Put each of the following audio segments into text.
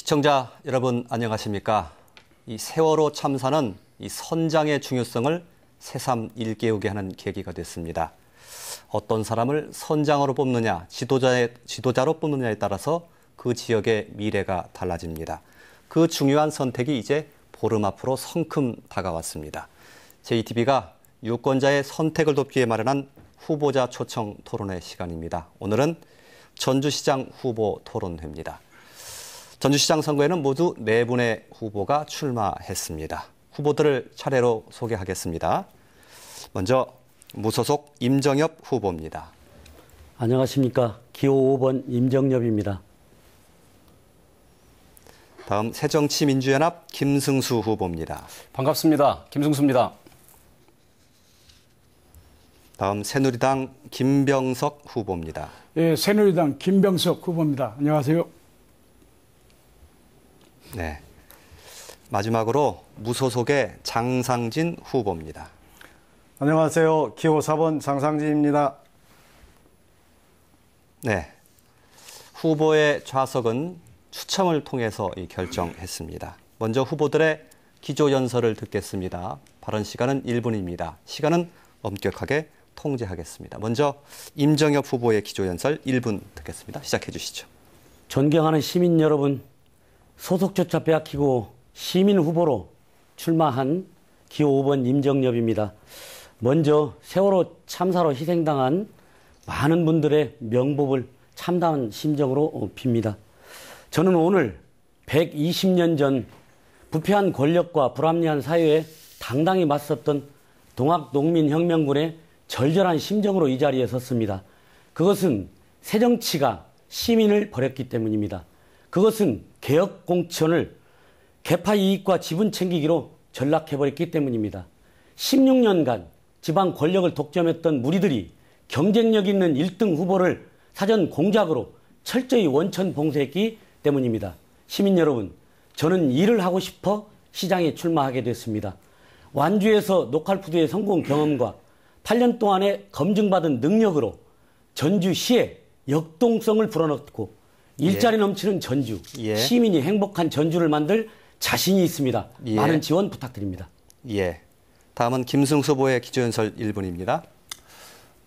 시청자 여러분 안녕하십니까? 이 세월호 참사는 이 선장의 중요성을 새삼 일깨우게 하는 계기가 됐습니다. 어떤 사람을 선장으로 뽑느냐, 지도자의, 지도자로 뽑느냐에 따라서 그 지역의 미래가 달라집니다. 그 중요한 선택이 이제 보름 앞으로 성큼 다가왔습니다. JTB가 유권자의 선택을 돕기 위해 마련한 후보자 초청 토론회 시간입니다. 오늘은 전주시장 후보 토론회입니다. 전주시장 선거에는 모두 네 분의 후보가 출마했습니다. 후보들을 차례로 소개하겠습니다. 먼저 무소속 임정엽 후보입니다. 안녕하십니까. 기호 5번 임정엽입니다. 다음 새정치민주연합 김승수 후보입니다. 반갑습니다. 김승수입니다. 다음 새누리당 김병석 후보입니다. 예, 새누리당 김병석 후보입니다. 안녕하세요. 네. 마지막으로 무소속의 장상진 후보입니다. 안녕하세요. 기호 4번 장상진입니다. 네. 후보의 좌석은 추첨을 통해서 결정했습니다. 먼저 후보들의 기조 연설을 듣겠습니다. 발언 시간은 1분입니다. 시간은 엄격하게 통제하겠습니다. 먼저 임정엽 후보의 기조 연설 1분 듣겠습니다. 시작해 주시죠. 존경하는 시민 여러분, 소속조차 빼앗기고 시민 후보로 출마한 기호 5번 임정엽입니다. 먼저 세월호 참사로 희생당한 많은 분들의 명복을 참담한 심정으로 빕니다. 저는 오늘 120년 전 부패한 권력과 불합리한 사회에 당당히 맞섰던 동학농민혁명군의 절절한 심정으로 이 자리에 섰습니다. 그것은 새정치가 시민을 버렸기 때문입니다. 그것은 개혁 공천을 개파 이익과 지분 챙기기로 전락해버렸기 때문입니다. 16년간 지방 권력을 독점했던 무리들이 경쟁력 있는 1등 후보를 사전 공작으로 철저히 원천 봉쇄했기 때문입니다. 시민 여러분, 저는 일을 하고 싶어 시장에 출마하게 됐습니다. 완주에서 노칼푸드의 성공 경험과 8년 동안의 검증받은 능력으로 전주시에 역동성을 불어넣고 일자리 예. 넘치는 전주, 예. 시민이 행복한 전주를 만들 자신이 있습니다. 예. 많은 지원 부탁드립니다. 예. 다음은 김승수 후보의 기조연설 1분입니다.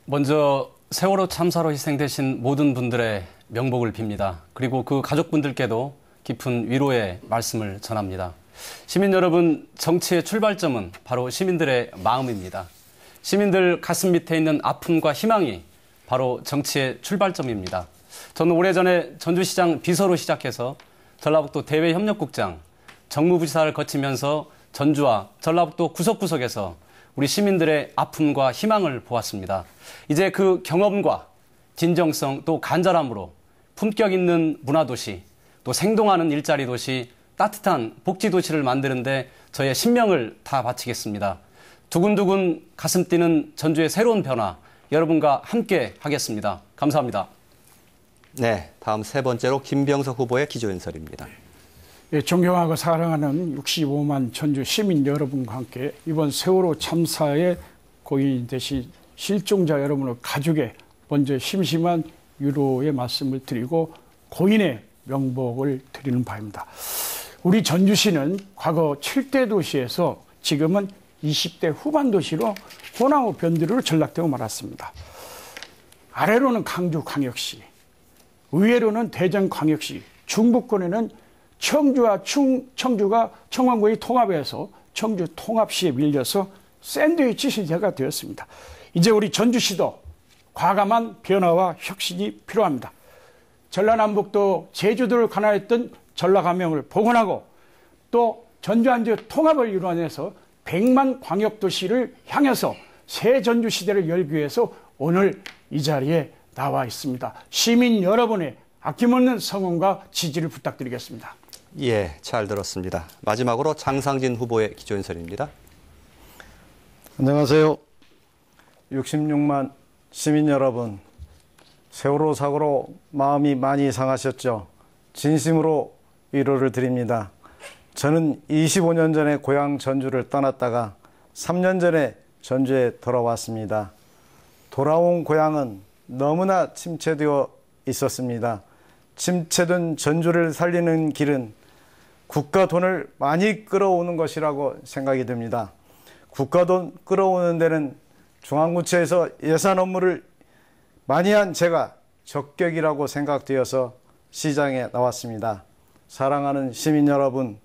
먼저 세월호 참사로 희생되신 모든 분들의 명복을 빕니다. 그리고 그 가족분들께도 깊은 위로의 말씀을 전합니다. 시민 여러분, 정치의 출발점은 바로 시민들의 마음입니다. 시민들 가슴 밑에 있는 아픔과 희망이 바로 정치의 출발점입니다. 저는 오래전에 전주시장 비서로 시작해서 전라북도 대외협력국장, 정무부지사를 거치면서 전주와 전라북도 구석구석에서 우리 시민들의 아픔과 희망을 보았습니다. 이제 그 경험과 진정성 또 간절함으로 품격 있는 문화도시 또 생동하는 일자리 도시 따뜻한 복지 도시를 만드는데 저의 신명을 다 바치겠습니다. 두근두근 가슴 뛰는 전주의 새로운 변화 여러분과 함께 하겠습니다. 감사합니다. 네, 다음 세 번째로 김병석 후보의 기조연설입니다. 예, 존경하고 사랑하는 65만 전주 시민 여러분과 함께 이번 세월호 참사의 고인이 되신 실종자 여러분의 가족에 먼저 심심한 위로의 말씀을 드리고 고인의 명복을 드리는 바입니다. 우리 전주시는 과거 7대 도시에서 지금은 20대 후반 도시로 호남호 변두리로 전락되고 말았습니다. 아래로는 강주 광역시, 의회로는 대전광역시, 중부권에는 청주와 충, 청주가 청왕군이 통합해서 청주 통합시에 밀려서 샌드위치 시대가 되었습니다. 이제 우리 전주시도 과감한 변화와 혁신이 필요합니다. 전라남북도 제주도를 관할했던 전라감명을 복원하고 또 전주안주 통합을 이루어내서 100만 광역도시를 향해서 새 전주시대를 열기 위해서 오늘 이 자리에 나와 있습니다. 시민 여러분의 아낌없는 성원과 지지를 부탁드리겠습니다. 예, 잘 들었습니다. 마지막으로 장상진 후보의 기조연설입니다. 안녕하세요. 66만 시민 여러분, 세월호 사고로 마음이 많이 상하셨죠? 진심으로 위로를 드립니다. 저는 25년 전에 고향 전주를 떠났다가 3년 전에 전주에 돌아왔습니다. 돌아온 고향은 너무나 침체되어 있었습니다. 침체된 전주를 살리는 길은 국가 돈을 많이 끌어오는 것이라고 생각이 듭니다. 국가 돈 끌어오는 데는 중앙구체에서 예산 업무를 많이 한 제가 적격이라고 생각되어서 시장에 나왔습니다. 사랑하는 시민 여러분,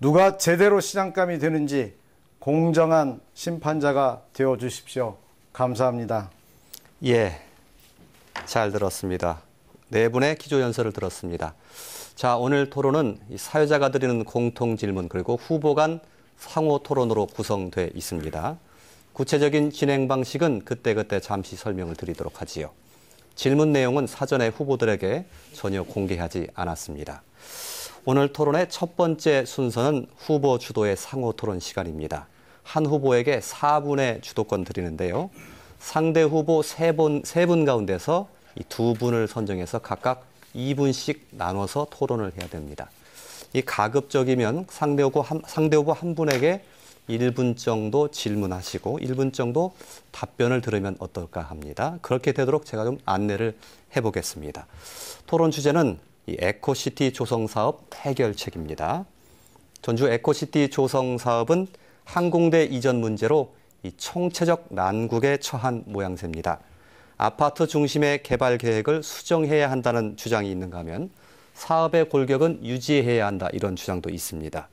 누가 제대로 시장감이 되는지 공정한 심판자가 되어 주십시오. 감사합니다. 예, 잘 들었습니다. 네 분의 기조 연설을 들었습니다. 자, 오늘 토론은 사회자가 드리는 공통 질문 그리고 후보 간 상호 토론으로 구성돼 있습니다. 구체적인 진행 방식은 그때그때 잠시 설명을 드리도록 하지요. 질문 내용은 사전에 후보들에게 전혀 공개하지 않았습니다. 오늘 토론의 첫 번째 순서는 후보 주도의 상호 토론 시간입니다. 한 후보에게 4분의 주도권 드리는데요. 상대 후보 3분, 3분 가운데서 이 두 분을 선정해서 각각 2분씩 나눠서 토론을 해야 됩니다. 이 가급적이면 상대 후보 한, 상대 후보 한 분에게 1분 정도 질문하시고 1분 정도 답변을 들으면 어떨까 합니다. 그렇게 되도록 제가 좀 안내를 해보겠습니다. 토론 주제는 이 에코시티 조성 사업 해결책입니다. 전주 에코시티 조성 사업은 항공대 이전 문제로 이 총체적 난국에 처한 모양새입니다. 아파트 중심의 개발 계획을 수정해야 한다는 주장이 있는가 하면 사업의 골격은 유지해야 한다 이런 주장도 있습니다.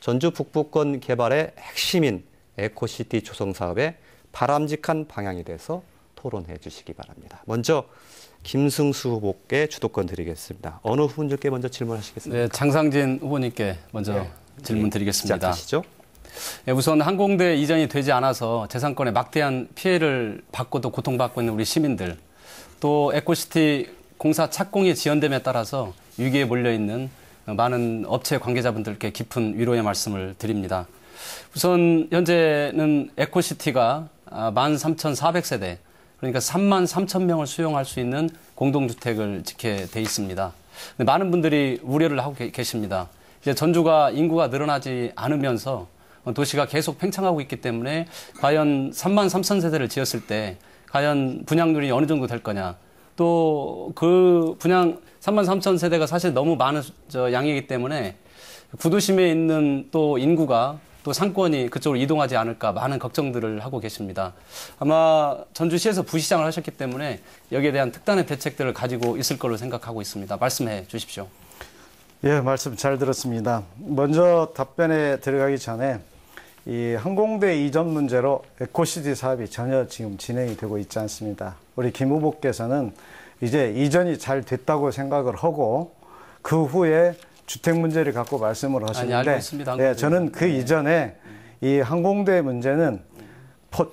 전주 북부권 개발의 핵심인 에코시티 조성 사업의 바람직한 방향에 대해서 토론해 주시기 바랍니다. 먼저 김승수 후보께 주도권 드리겠습니다. 어느 후보님께 먼저 질문하시겠습니까? 네, 장상진 후보님께 먼저 네. 질문 드리겠습니다. 시작하시죠. 네, 우선 항공대 이전이 되지 않아서 재산권에 막대한 피해를 받고도 고통받고 있는 우리 시민들, 또 에코시티 공사 착공이 지연됨에 따라서 위기에 몰려 있는 많은 업체 관계자분들께 깊은 위로의 말씀을 드립니다. 우선 현재는 에코시티가 13,400세대 그러니까 3만 3천 명을 수용할 수 있는 공동주택을 짓게 돼 있습니다. 많은 분들이 우려를 하고 계십니다. 이제 전주가 인구가 늘어나지 않으면서 도시가 계속 팽창하고 있기 때문에 과연 3만 3천 세대를 지었을 때 과연 분양률이 어느 정도 될 거냐. 또 그 분양 3만 3천 세대가 사실 너무 많은 양이기 때문에 구도심에 있는 또 인구가 또 상권이 그쪽으로 이동하지 않을까 많은 걱정들을 하고 계십니다. 아마 전주시에서 부시장을 하셨기 때문에 여기에 대한 특단의 대책들을 가지고 있을 걸로 생각하고 있습니다. 말씀해 주십시오. 예, 말씀 잘 들었습니다. 먼저 답변에 들어가기 전에 이 항공대 이전 문제로 에코시티 사업이 전혀 지금 진행이 되고 있지 않습니다. 우리 김 후보께서는 이제 이전이 잘 됐다고 생각을 하고 그 후에 주택 문제를 갖고 말씀을 하시는데 아니, 네, 저는 그 네. 이전에 이 항공대 문제는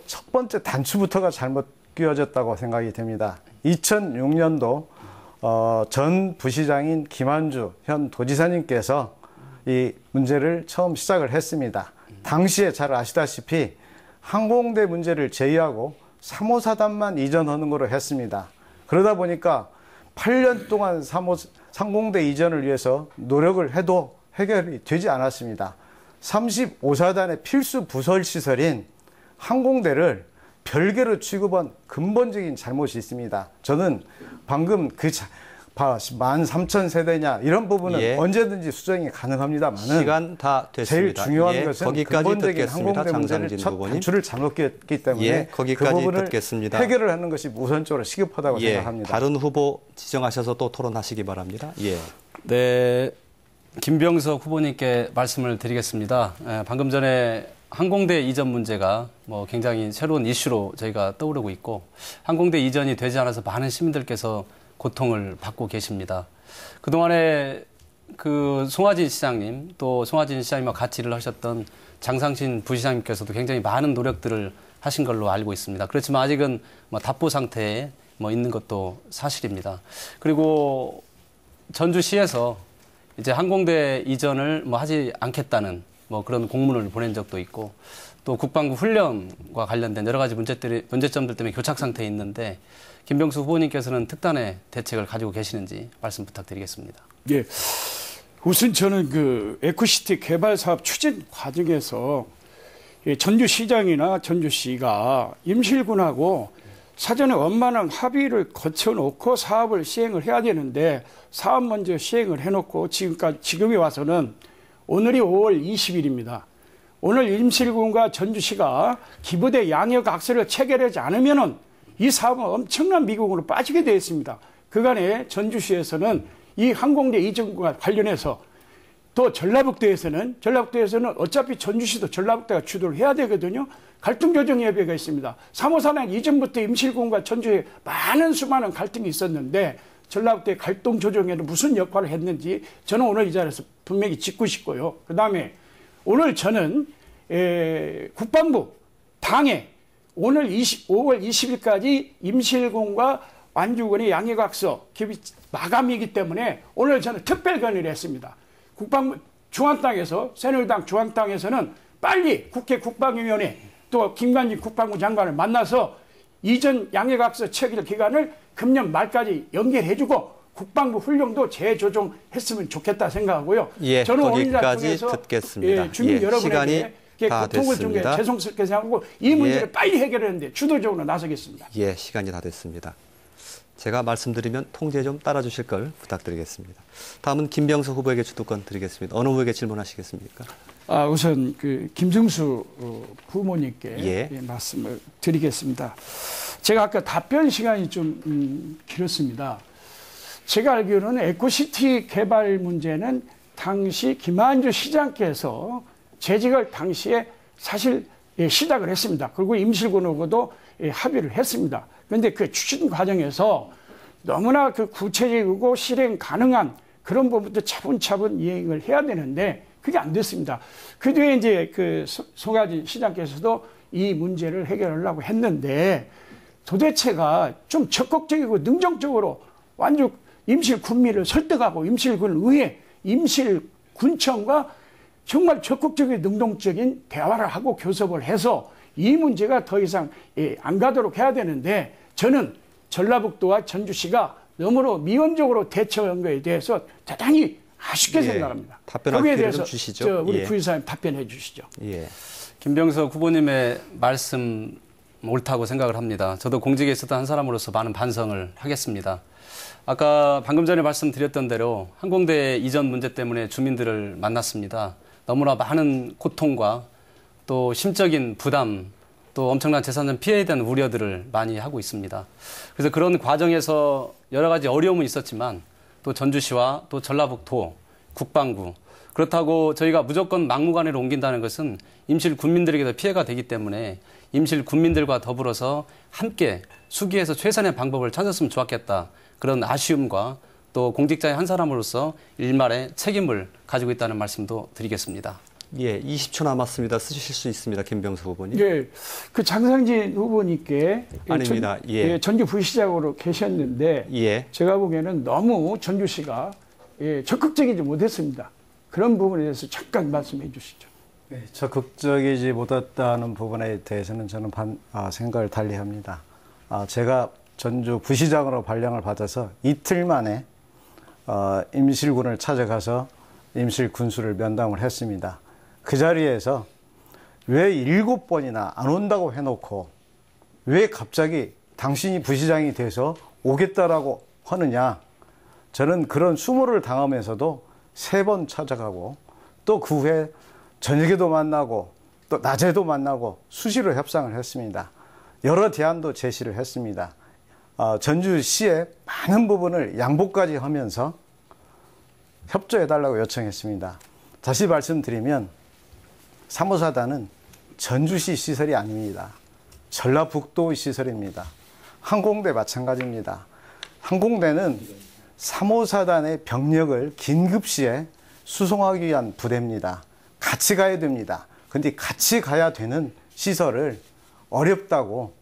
첫 번째 단추부터가 잘못 끼워졌다고 생각이 됩니다. 2006년도 어, 전 부시장인 김한주 현 도지사님께서 이 문제를 처음 시작을 했습니다. 당시에 잘 아시다시피 항공대 문제를 제의하고 3호 사단만 이전하는 거로 했습니다. 그러다 보니까 8년 동안 3호 상공대 이전을 위해서 노력을 해도 해결이 되지 않았습니다. 35사단의 필수 부설 시설인 항공대를 별개로 취급한 근본적인 잘못이 있습니다. 저는 방금 그만 삼천 세대냐 이런 부분은 예. 언제든지 수정이 가능합니다만은 시간 다 됐습니다. 제일 중요한 예. 것은 거기까지 근본적인 항공대 문제를 첫. 단추를 잘못 꼈기 때문에 예. 거기까지 그 부분을 듣겠습니다. 해결을 하는 것이 우선적으로 시급하다고 예. 생각합니다. 다른 후보 지정하셔서 또 토론하시기 바랍니다. 예. 네, 김병석 후보님께 말씀을 드리겠습니다. 예, 방금 전에 항공대 이전 문제가 뭐 굉장히 새로운 이슈로 저희가 떠오르고 있고 항공대 이전이 되지 않아서 많은 시민들께서 고통을 받고 계십니다. 그동안에 그 송화진 시장님 또 송화진 시장님과 같이 일을 하셨던 장상신 부시장님께서도 굉장히 많은 노력들을 하신 걸로 알고 있습니다. 그렇지만 아직은 뭐 답보 상태에 뭐 있는 것도 사실입니다. 그리고 전주시에서 이제 항공대 이전을 뭐 하지 않겠다는 뭐 그런 공문을 보낸 적도 있고 또 국방부 훈련과 관련된 여러 가지 문제들이 문제점들 때문에 교착 상태에 있는데 김병수 후보님께서는 특단의 대책을 가지고 계시는지 말씀 부탁드리겠습니다. 예. 우선 저는 그 에코시티 개발 사업 추진 과정에서 전주시장이나 전주시가 임실군하고 사전에 원만한 합의를 거쳐놓고 사업을 시행을 해야 되는데 사업 먼저 시행을 해놓고 지금까지 지금에 와서는 오늘이 5월 20일입니다. 오늘 임실군과 전주시가 기부대 양역 악세를 체결하지 않으면은 이 사업은 엄청난 미국으로 빠지게 되어 있습니다. 그간에 전주시에서는 이 항공대 이전과 관련해서 또 전라북도에서는 전라북도에서는 어차피 전주시도 전라북도가 주도를 해야 되거든요. 갈등 조정 예배가 있습니다. 3호 산행 이전부터 임실군과 전주에 많은 수많은 갈등이 있었는데 전라북도의 갈등 조정에는 무슨 역할을 했는지 저는 오늘 이 자리에서 분명히 짚고 싶고요. 그 다음에 오늘 저는 에, 국방부 당에 오늘 20, 5월 20일까지 임실군과 완주군의 양해각서 기비 마감이기 때문에 오늘 저는 특별 건의를 했습니다. 국방부 중앙당에서 새누리당 중앙당에서는 빨리 국회 국방위원회 또 김관진 국방부 장관을 만나서 이전 양해각서 체결 기간을 금년 말까지 연결해주고 국방부 훈령도 재조정했으면 좋겠다 생각하고요. 예, 저는 오늘 거기까지 통해서 듣겠습니다. 예, 주민 예, 여러분에게 고통을 준게. 죄송스럽게 생각하고 이 문제를 예. 빨리 해결하는데 주도적으로 나서겠습니다. 예, 시간이 다 됐습니다. 제가 말씀드리면 통제 좀 따라주실 걸 부탁드리겠습니다. 다음은 김병수 후보에게 주도권 드리겠습니다. 어느 후보에게 질문하시겠습니까? 아, 우선 그 김정수 어, 부모님께 예. 예, 말씀을 드리겠습니다. 제가 아까 답변 시간이 좀 음, 길었습니다. 제가 알기로는 에코시티 개발 문제는 당시 김한주 시장께서 재직을 당시에 사실 예, 시작을 했습니다. 그리고 임실군하고도 예, 합의를 했습니다. 그런데 그 추진 과정에서 너무나 그 구체적이고 실행 가능한 그런 부분도 차분차분 이행을 해야 되는데 그게 안 됐습니다. 그 뒤에 이제 그 소- 송하진 시장께서도 이 문제를 해결하려고 했는데 도대체가 좀 적극적이고 능정적으로 완주 임실 군민을 설득하고 임실군 의회, 임실군청과 정말 적극적인 능동적인 대화를 하고 교섭을 해서 이 문제가 더 이상 예, 안 가도록 해야 되는데 저는 전라북도와 전주시가 너무나 미온적으로 대처한 것에 대해서 대단히 아쉽게 예, 생각합니다. 답변할 거기에 대해서 좀 주시죠. 저 우리 예. 부의사님 답변해 주시죠. 예. 김병석 후보님의 말씀 옳다고 생각을 합니다. 저도 공직에 있었던 한 사람으로서 많은 반성을 하겠습니다. 아까 방금 전에 말씀드렸던 대로 항공대 이전 문제 때문에 주민들을 만났습니다. 너무나 많은 고통과 또 심적인 부담, 또 엄청난 재산적 피해에 대한 우려들을 많이 하고 있습니다. 그래서 그런 과정에서 여러 가지 어려움은 있었지만 또 전주시와 또 전라북도, 국방부 그렇다고 저희가 무조건 막무가내로 옮긴다는 것은 임실 군민들에게도 피해가 되기 때문에 임실 군민들과 더불어서 함께 수기해서 최선의 방법을 찾았으면 좋았겠다. 그런 아쉬움과 또 공직자의 한 사람으로서 일말의 책임을 가지고 있다는 말씀도 드리겠습니다. 예, 20초 남았습니다. 쓰실 수 있습니다. 김병수 후보님. 예, 그 장상진 후보님께 아닙니다. 전, 예. 전주 부시장으로 계셨는데 예. 제가 보기에는 너무 전주시가 예, 적극적이지 못했습니다. 그런 부분에 대해서 잠깐 말씀해 주시죠. 네, 적극적이지 못했다는 부분에 대해서는 저는 반, 아, 생각을 달리합니다. 아, 제가 전주 부시장으로 발령을 받아서 이틀 만에 어, 임실군을 찾아가서 임실 군수를 면담을 했습니다. 그 자리에서 왜 일곱 번이나 안 온다고 해놓고 왜 갑자기 당신이 부시장이 돼서 오겠다라고 하느냐. 저는 그런 수모를 당하면서도 세 번 찾아가고 또 그 후에 저녁에도 만나고 또 낮에도 만나고 수시로 협상을 했습니다. 여러 대안도 제시를 했습니다. 어, 전주시의 많은 부분을 양보까지 하면서 협조해달라고 요청했습니다. 다시 말씀드리면 사무사단은 전주시 시설이 아닙니다. 전라북도 시설입니다. 항공대 마찬가지입니다. 항공대는 3호사단의 병력을 긴급시에 수송하기 위한 부대입니다. 같이 가야 됩니다. 근데 같이 가야 되는 시설을 어렵다고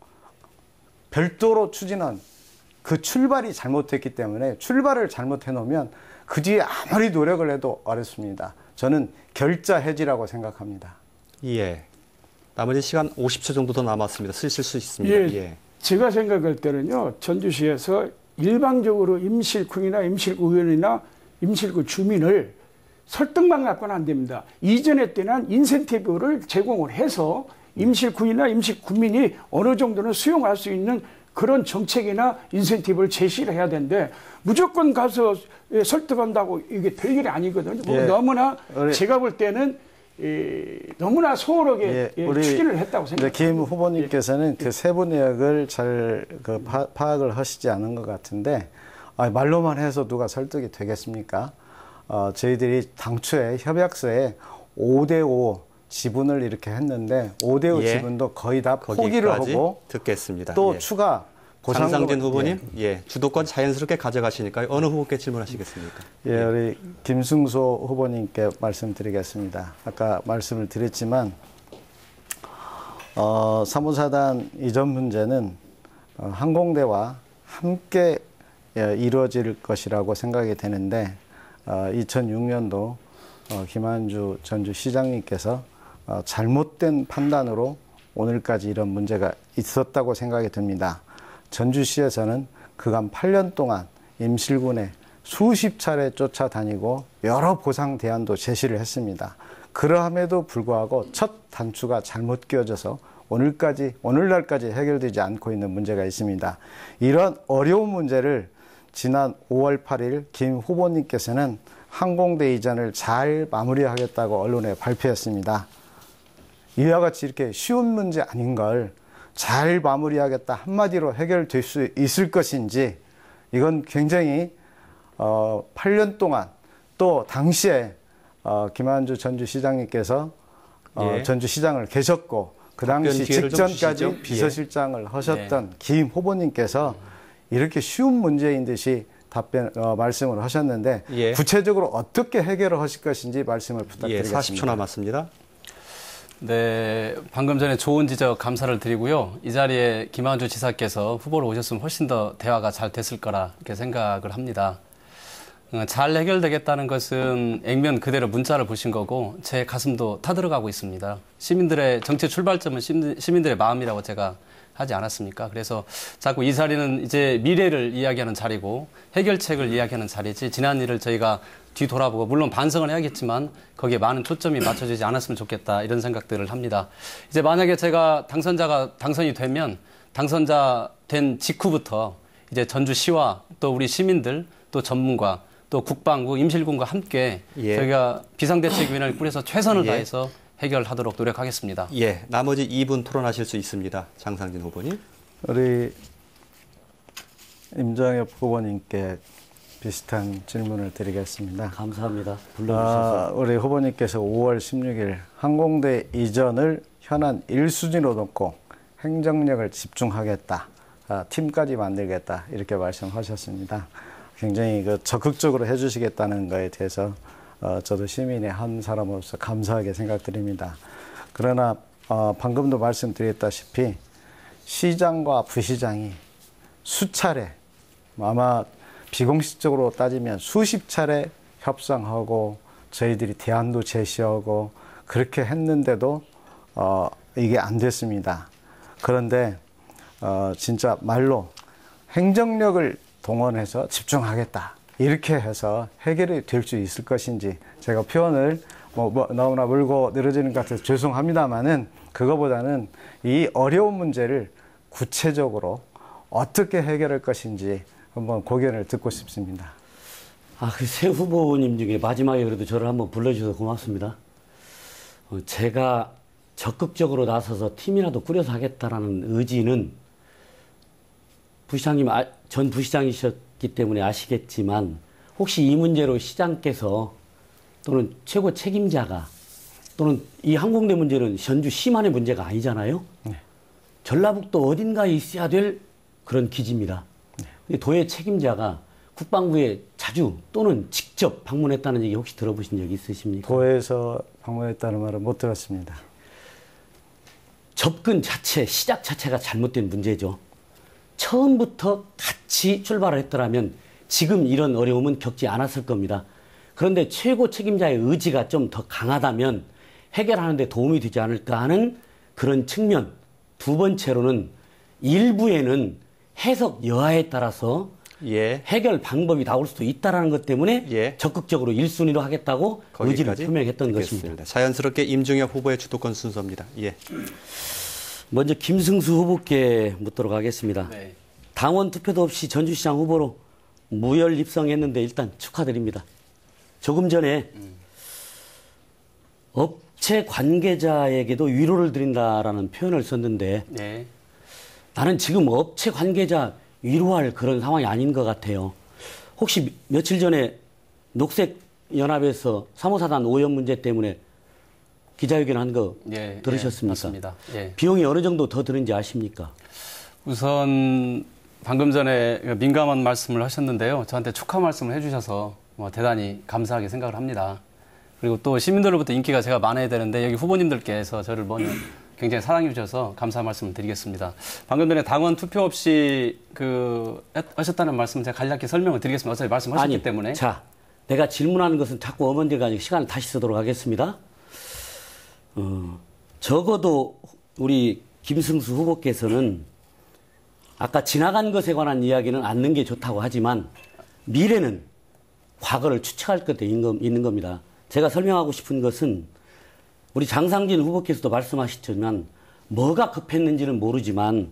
별도로 추진한 그 출발이 잘못됐기 때문에 출발을 잘못해 놓으면 그 뒤에 아무리 노력을 해도 어렵습니다. 저는 결자 해지라고 생각합니다. 예. 나머지 시간 50초 정도 더 남았습니다. 쓰실 수 있습니다. 예, 예. 제가 생각할 때는요, 전주시에서 일방적으로 임실군이나 임실구 의원이나 임실구 주민을 설득만 갖고는 안 됩니다. 이전에 때는 인센티브를 제공을 해서 임실군이나 임실군민이 어느 정도는 수용할 수 있는 그런 정책이나 인센티브를 제시를 해야 되는데 무조건 가서 예, 설득한다고 이게 될 일이 아니거든요. 뭐 예. 너무나 우리- 제가 볼 때는 이, 너무나 소홀하게 예, 예, 우리 추진을 했다고 생각합니다. 김 후보님께서는 그 세부 내역을 잘 그 파악을 하시지 않은 것 같은데 아, 말로만 해서 누가 설득이 되겠습니까? 어, 저희들이 당초에 협약서에 5대5 지분을 이렇게 했는데 5대5 예. 지분도 거의 다 포기를 하고 듣겠습니다. 또 예. 추가 보상금 장상진 후보님, 예. 주도권 자연스럽게 가져가시니까요. 어느 후보께 질문하시겠습니까? 예, 우리 김승소 후보님께 말씀드리겠습니다. 아까 말씀을 드렸지만 어, 사무사단 이전 문제는 어, 항공대와 함께 예, 이루어질 것이라고 생각이 되는데 어, 2006년도 어, 김한주 전주시장님께서 어, 잘못된 판단으로 오늘까지 이런 문제가 있었다고 생각이 듭니다. 전주시에서는 그간 8년 동안 임실군에 수십 차례 쫓아다니고 여러 보상 대안도 제시를 했습니다. 그러함에도 불구하고 첫 단추가 잘못 끼워져서 오늘까지 오늘날까지 해결되지 않고 있는 문제가 있습니다. 이런 어려운 문제를 지난 5월 8일 김 후보님께서는 항공대 이전을 잘 마무리하겠다고 언론에 발표했습니다. 이와 같이 이렇게 쉬운 문제 아닌 걸 잘 마무리하겠다 한마디로 해결될 수 있을 것인지 이건 굉장히 어, 8년 동안 또 당시에 어, 김한주 전주시장님께서 어, 예. 전주시장을 계셨고 그 당시 직전까지. 예. 비서실장을 하셨던 김 후보님께서 이렇게 쉬운 문제인 듯이 답변 어, 말씀을 하셨는데 예. 구체적으로 어떻게 해결을 하실 것인지 말씀을 예, 부탁드리겠습니다. 40초 남았습니다. 네, 방금 전에 좋은 지적 감사를 드리고요. 이 자리에 김한주 지사께서 후보로 오셨으면 훨씬 더 대화가 잘 됐을 거라 이렇게 생각을 합니다. 어, 잘 해결되겠다는 것은 액면 그대로 문자를 보신 거고 제 가슴도 타들어가고 있습니다. 시민들의 정치 출발점은 시민- 시민들의 마음이라고 제가 하지 않았습니까? 그래서 자꾸 이 자리는 이제 미래를 이야기하는 자리고 해결책을 이야기하는 자리지 지난 일을 저희가 뒤돌아보고 물론 반성을 해야겠지만 거기에 많은 초점이 맞춰지지 않았으면 좋겠다 이런 생각들을 합니다. 이제 만약에 제가 당선자가 당선이 되면 당선자 된 직후부터 이제 전주시와 또 우리 시민들 또 전문가 또 국방부 임실군과 함께 예. 저희가 비상대책위원회를 꾸려서 최선을 예. 다해서 해결하도록 노력하겠습니다. 예, 나머지 2분 토론하실 수 있습니다. 장상진 후보님. 우리 임정엽 후보님께 비슷한 질문을 드리겠습니다. 감사합니다. 불러주셔서. 아, 우리 후보님께서 5월 16일 항공대 이전을 현안 1수준으로 놓고 행정력을 집중하겠다. 아, 팀까지 만들겠다. 이렇게 말씀하셨습니다. 굉장히 그 적극적으로 해주시겠다는 거에 대해서 어, 저도 시민의 한 사람으로서 감사하게 생각드립니다. 그러나 어, 방금도 말씀드렸다시피 시장과 부시장이 수차례 아마 비공식적으로 따지면 수십 차례 협상하고 저희들이 대안도 제시하고 그렇게 했는데도 어, 이게 안 됐습니다. 그런데 어, 진짜 말로 행정력을 동원해서 집중하겠다. 이렇게 해서 해결이 될 수 있을 것인지 제가 표현을 뭐, 뭐 너무나 물고 늘어지는 것 같아서 죄송합니다만은 그거보다는 이 어려운 문제를 구체적으로 어떻게 해결할 것인지 한번 고견을 듣고 싶습니다. 아, 그 새 후보님 중에 마지막에 그래도 저를 한번 불러주셔서 고맙습니다. 어, 제가 적극적으로 나서서 팀이라도 꾸려서 하겠다라는 의지는 부시장님, 아- 전 부시장이셨기 때문에 아시겠지만 혹시 이 문제로 시장께서 또는 최고 책임자가 또는 이 항공대 문제는 전주 시만의 문제가 아니잖아요. 전라북도 어딘가에 있어야 될 그런 기지입니다. 도의 책임자가 국방부에 자주 또는 직접 방문했다는 얘기 혹시 들어보신 적 있으십니까? 도에서 방문했다는 말은 못 들었습니다. 접근 자체, 시작 자체가 잘못된 문제죠. 처음부터 같이 출발을 했더라면 지금 이런 어려움은 겪지 않았을 겁니다. 그런데 최고 책임자의 의지가 좀 더 강하다면 해결하는 데 도움이 되지 않을까 하는 그런 측면. 두 번째로는 일부에는 해석 여하에 따라서 예. 해결 방법이 나올 수도 있다라는 것 때문에 예. 적극적으로 일순위로 하겠다고 의지를 표명했던 것입니다. 듣겠습니다. 자연스럽게 임중혁 후보의 주도권 순서입니다. 예. 먼저 김승수 후보께 묻도록 하겠습니다. 네. 당원 투표도 없이 전주시장 후보로 무혈 입성했는데 일단 축하드립니다. 조금 전에 업체 관계자에게도 위로를 드린다라는 표현을 썼는데 네. 나는 지금 업체 관계자 위로할 그런 상황이 아닌 것 같아요. 혹시 미- 며칠 전에 녹색연합에서 3호사단 오염 문제 때문에 기자회견 한거 예, 들으셨습니까? 예. 예. 비용이 어느 정도 더 드는지 아십니까? 우선 방금 전에 민감한 말씀을 하셨는데요. 저한테 축하 말씀을 해주셔서 뭐 대단히 감사하게 생각을 합니다. 그리고 또 시민들로부터 인기가 제가 많아야 되는데 여기 후보님들께서 저를 먼저 굉장히 사랑해 주셔서 감사 말씀을 드리겠습니다. 방금 전에 당원 투표 없이 그 하셨다는 말씀 제가 간략히 설명을 드리겠습니다. 어차피 말씀하셨기 때문에 자, 내가 질문하는 것은 자꾸 어머니가 아니고 시간을 다시 쓰도록 하겠습니다. 어, 적어도 우리 김승수 후보께서는 아까 지나간 것에 관한 이야기는 않는 게 좋다고 하지만 미래는 과거를 추측할 것도 겁- 있는 겁니다. 제가 설명하고 싶은 것은 우리 장상진 후보께서도 말씀하셨지만 뭐가 급했는지는 모르지만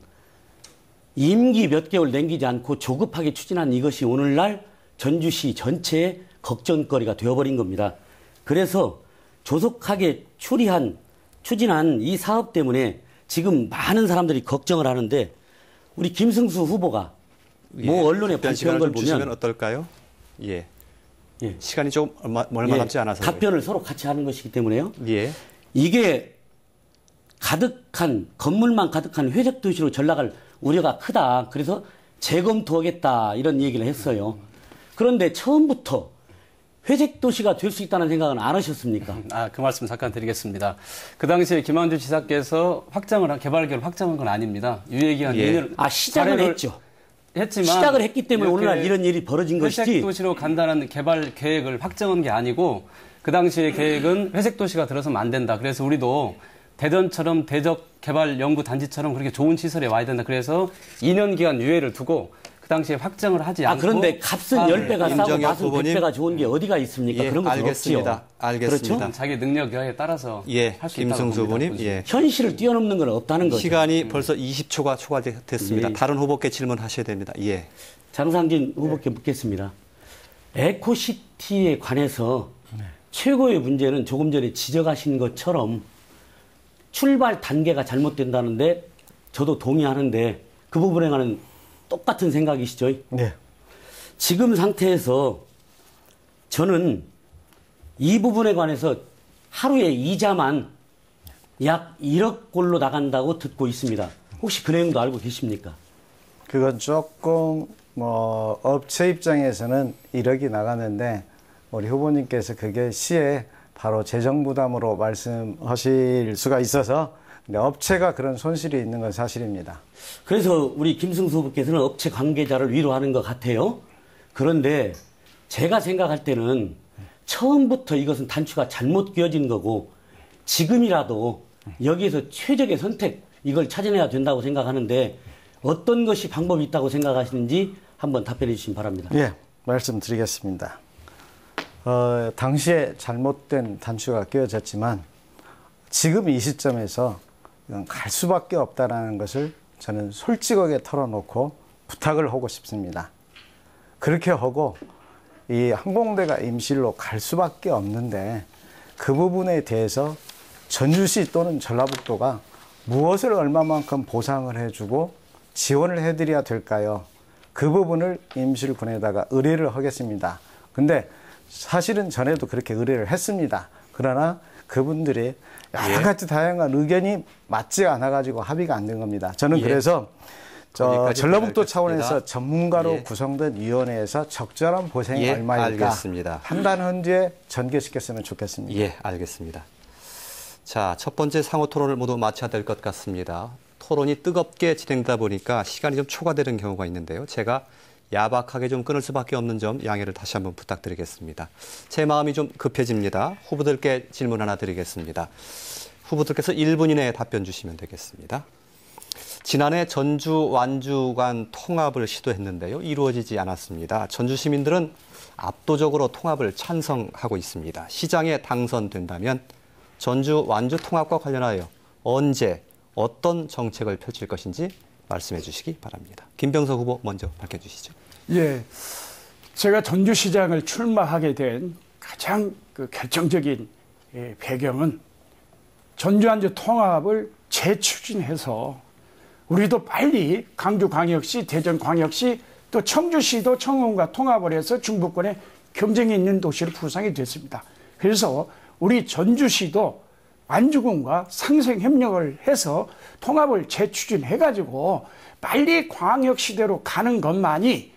임기 몇 개월 남기지 않고 조급하게 추진한 이것이 오늘날 전주시 전체의 걱정거리가 되어버린 겁니다. 그래서 조속하게 추리한, 추진한 이 사업 때문에 지금 많은 사람들이 걱정을 하는데 우리 김승수 후보가 뭐 언론에 답변 발표한 시간을 걸 보면 어떨까요? 예. 예. 시간이 좀 얼마, 얼마 예, 남지 않아서. 답변을 서로 같이 하는 것이기 때문에요. 예. 이게 가득한 건물만 가득한 회색 도시로 전락할 우려가 크다. 그래서 재검토하겠다 이런 얘기를 했어요. 그런데 처음부터 회색 도시가 될 수 있다는 생각은 안 하셨습니까? 아, 그 말씀 잠깐 드리겠습니다. 그 당시에 김한주 지사께서 확장을 한 개발 계획을 확장한 건 아닙니다. 유예 기간 예. 2년을 아 시작을 했죠. 했지만 시작을 했기 때문에 오늘날 이런 일이 벌어진 회색 것이지. 도시로 간다는 개발 계획을 확정한 게 아니고 그 당시의 계획은 회색 도시가 들어서면 안 된다. 그래서 우리도 대전처럼 대적 개발 연구 단지처럼 그렇게 좋은 시설에 와야 된다. 그래서 2년 기간 유예를 두고 그 당시에 확정을 하지 아 않고 그런데 값은 아, 열 10배가 싸고 맛은 후보님. 100배가 좋은 게 어디가 있습니까? 예, 그런 것은 알겠습니다. 없지요. 알겠습니다. 그렇죠? 자기 능력 여하에 따라서 예. 할수 있다고 김승수 봅니다. 후보님. 예. 현실을 뛰어넘는 건 없다는 거죠. 시간이 벌써 20초가 초과됐습니다. 예. 다른 후보께 질문하셔야 됩니다. 예. 장상진 후보께 묻겠습니다. 에코시티에 관해서 최고의 문제는 조금 전에 지적하신 것처럼 출발 단계가 잘못된다는데 저도 동의하는데 그 부분에 관한 똑같은 생각이시죠? 네. 지금 상태에서 저는 이 부분에 관해서 하루에 이자만 약 1억 골로 나간다고 듣고 있습니다. 혹시 그 내용도 알고 계십니까? 그건 조금 뭐 업체 입장에서는 1억이 나가는데 우리 후보님께서 그게 시에 바로 재정 부담으로 말씀하실 수가 있어서 근데 업체가 그런 손실이 있는 건 사실입니다. 그래서 우리 김승수 후보께서는 업체 관계자를 위로하는 것 같아요. 그런데 제가 생각할 때는 처음부터 이것은 단추가 잘못 끼어진 거고 지금이라도 여기에서 최적의 선택 이걸 찾아내야 된다고 생각하는데 어떤 것이 방법이 있다고 생각하시는지 한번 답변해 주시기 바랍니다. 예, 말씀드리겠습니다. 어, 당시에 잘못된 단추가 끼워졌지만 지금 이 시점에서 갈 수밖에 없다라는 것을 저는 솔직하게 털어놓고 부탁을 하고 싶습니다. 그렇게 하고 이 항공대가 임실로 갈 수밖에 없는데 그 부분에 대해서 전주시 또는 전라북도가 무엇을 얼마만큼 보상을 해주고 지원을 해드려야 될까요? 그 부분을 임실군에다가 의뢰를 하겠습니다. 근데 사실은 전에도 그렇게 의뢰를 했습니다. 그러나 그분들이 여러 가지 다양한 의견이 맞지 않아가지고 합의가 안 된 겁니다. 저는 예. 그래서 저 전라북도. 차원에서 전문가로 예. 구성된 위원회에서 적절한 보상이 예, 얼마일까 알겠습니다. 판단한 뒤에 전개시켰으면 좋겠습니다. 예, 알겠습니다. 자, 첫 번째 상호 토론을 모두 마쳐야 될 것 같습니다. 토론이 뜨겁게 진행되다 보니까 시간이 좀 초과되는 경우가 있는데요. 제가 야박하게 좀 끊을 수밖에 없는 점 양해를 다시 한번 부탁드리겠습니다. 제 마음이 좀 급해집니다. 후보들께 질문 하나 드리겠습니다. 후보들께서 1분 이내에 답변 주시면 되겠습니다. 지난해 전주 완주 간 통합을 시도했는데요. 이루어지지 않았습니다. 전주 시민들은 압도적으로 통합을 찬성하고 있습니다. 시장에 당선된다면 전주 완주 통합과 관련하여 언제 어떤 정책을 펼칠 것인지 말씀해 주시기 바랍니다. 김병석 후보 먼저 밝혀 주시죠. 예. 제가 전주시장을 출마하게 된 가장 그 결정적인 예, 배경은 전주안주 통합을 재추진해서 우리도 빨리 강주광역시, 대전광역시 또 청주시도 청원과 통합을 해서 중부권에 경쟁이 있는 도시로 부상이 됐습니다. 그래서 우리 전주시도 안주군과 상생 협력을 해서 통합을 재추진해 가지고 빨리 광역 시대로 가는 것만이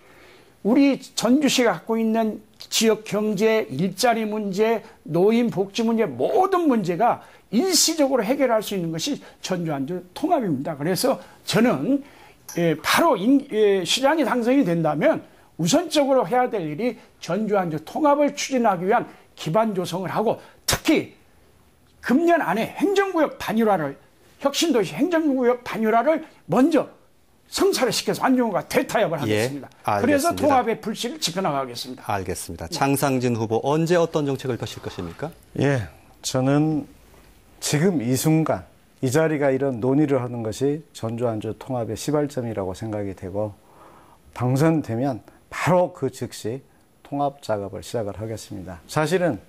우리 전주시가 갖고 있는 지역 경제, 일자리 문제, 노인 복지 문제 모든 문제가 일시적으로 해결할 수 있는 것이 전주 안주 통합입니다. 그래서 저는 예, 바로 예, 시장이 당선이 된다면 우선적으로 해야 될 일이 전주 안주 통합을 추진하기 위한 기반 조성을 하고 특히 금년 안에 행정구역 단일화를 혁신도시 행정구역 단일화를 먼저 성사를 시켜서 안중호가 대타협을 하겠습니다. 예, 그래서 통합의 불씨를 지켜나가겠습니다. 알겠습니다. 장상진 후보 언제 어떤 정책을 펴실 것입니까? 예, 저는 지금 이 순간 이 자리가 이런 논의를 하는 것이 전주 안주 통합의 시발점이라고 생각이 되고 당선되면 바로 그 즉시 통합 작업을 시작을 하겠습니다. 사실은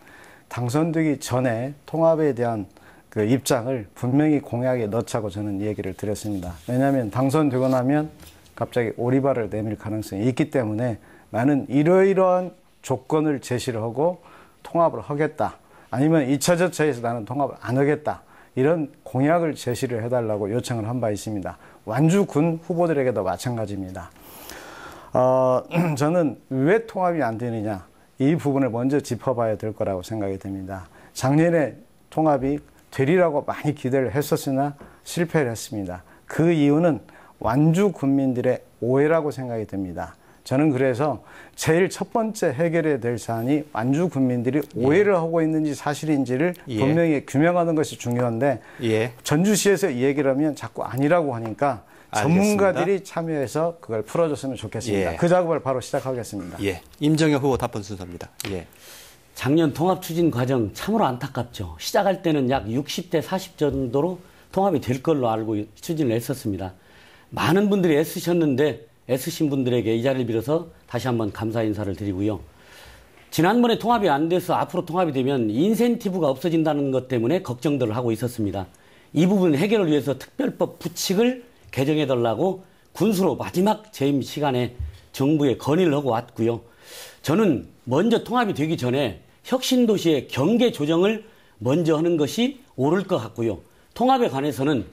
당선되기 전에 통합에 대한 그 입장을 분명히 공약에 넣자고 저는 얘기를 드렸습니다. 왜냐하면 당선되고 나면 갑자기 오리발을 내밀 가능성이 있기 때문에 나는 이러이러한 조건을 제시를 하고 통합을 하겠다. 아니면 2차 절차에서 나는 통합을 안 하겠다. 이런 공약을 제시를 해달라고 요청을 한 바 있습니다. 완주군 후보들에게도 마찬가지입니다. 어, 저는 왜 통합이 안 되느냐. 이 부분을 먼저 짚어봐야 될 거라고 생각이 됩니다. 작년에 통합이 되리라고 많이 기대를 했었으나 실패를 했습니다. 그 이유는 완주 군민들의 오해라고 생각이 듭니다. 저는 그래서 제일 첫 번째 해결해야 될 사안이 완주 군민들이 예. 오해를 하고 있는지 사실인지를 예. 분명히 규명하는 것이 중요한데 예. 전주시에서 이 얘기를 하면 자꾸 아니라고 하니까 전문가들이 참여해서 그걸 풀어줬으면 좋겠습니다. 예. 그 작업을 바로 시작하겠습니다. 예. 임정혁 후보 답변 순서입니다. 예. 작년 통합 추진 과정 참으로 안타깝죠. 시작할 때는 약 60대 40 정도로 통합이 될 걸로 알고 추진을 했었습니다. 많은 분들이 애쓰셨는데 애쓰신 분들에게 이 자리를 빌어서 다시 한번 감사 인사를 드리고요. 지난번에 통합이 안 돼서 앞으로 통합이 되면 인센티브가 없어진다는 것 때문에 걱정들을 하고 있었습니다. 이 부분 해결을 위해서 특별법 부칙을 개정해 달라고 군수로 마지막 재임 시간에 정부에 건의를 하고 왔고요. 저는 먼저 통합이 되기 전에 혁신도시의 경계 조정을 먼저 하는 것이 옳을 것 같고요. 통합에 관해서는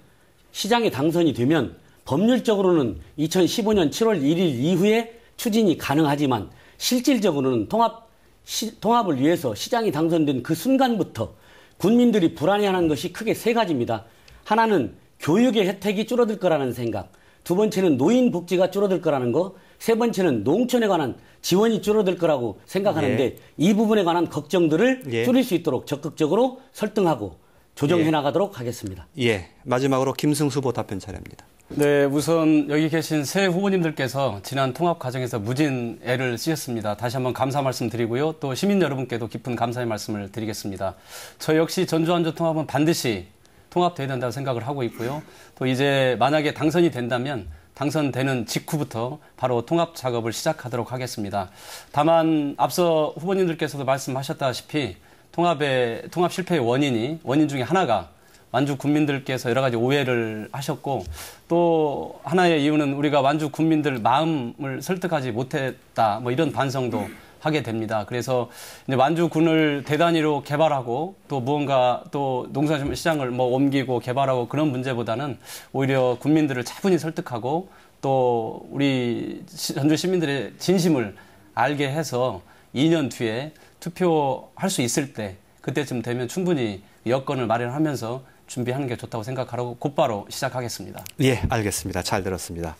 시장에 당선이 되면 법률적으로는 2015년 7월 1일 이후에 추진이 가능하지만 실질적으로는 통합 시, 통합을 위해서 시장이 당선된 그 순간부터 군민들이 불안해하는 것이 크게 세 가지입니다. 하나는 교육의 혜택이 줄어들 거라는 생각, 두 번째는 노인 복지가 줄어들 거라는 거, 세 번째는 농촌에 관한 지원이 줄어들 거라고 생각하는데 예. 이 부분에 관한 걱정들을 예. 줄일 수 있도록 적극적으로 설득하고 조정해 예. 나가도록 하겠습니다. 예. 마지막으로 김승수 후보 답변 차례입니다. 네, 우선 여기 계신 새 후보님들께서 지난 통합 과정에서 무진 애를 쓰셨습니다. 다시 한번 감사 말씀 드리고요. 또 시민 여러분께도 깊은 감사의 말씀을 드리겠습니다. 저 역시 전주안주 통합은 반드시 통합돼야 된다고 생각을 하고 있고요. 또 이제 만약에 당선이 된다면 당선되는 직후부터 바로 통합 작업을 시작하도록 하겠습니다. 다만 앞서 후보님들께서도 말씀하셨다시피 통합의 통합 실패의 원인이 원인 중에 하나가 완주 군민들께서 여러 가지 오해를 하셨고 또 하나의 이유는 우리가 완주 군민들 마음을 설득하지 못했다 뭐 이런 반성도 하게 됩니다. 그래서 이제 완주군을 대단위로 개발하고 또 무언가 또 농산 시장을 뭐 옮기고 개발하고 그런 문제보다는 오히려 국민들을 차분히 설득하고 또 우리 전주 시민들의 진심을 알게 해서 2년 뒤에 투표할 수 있을 때 그때쯤 되면 충분히 여건을 마련하면서 준비하는 게 좋다고 생각하고 곧바로 시작하겠습니다. 예, 알겠습니다. 잘 들었습니다.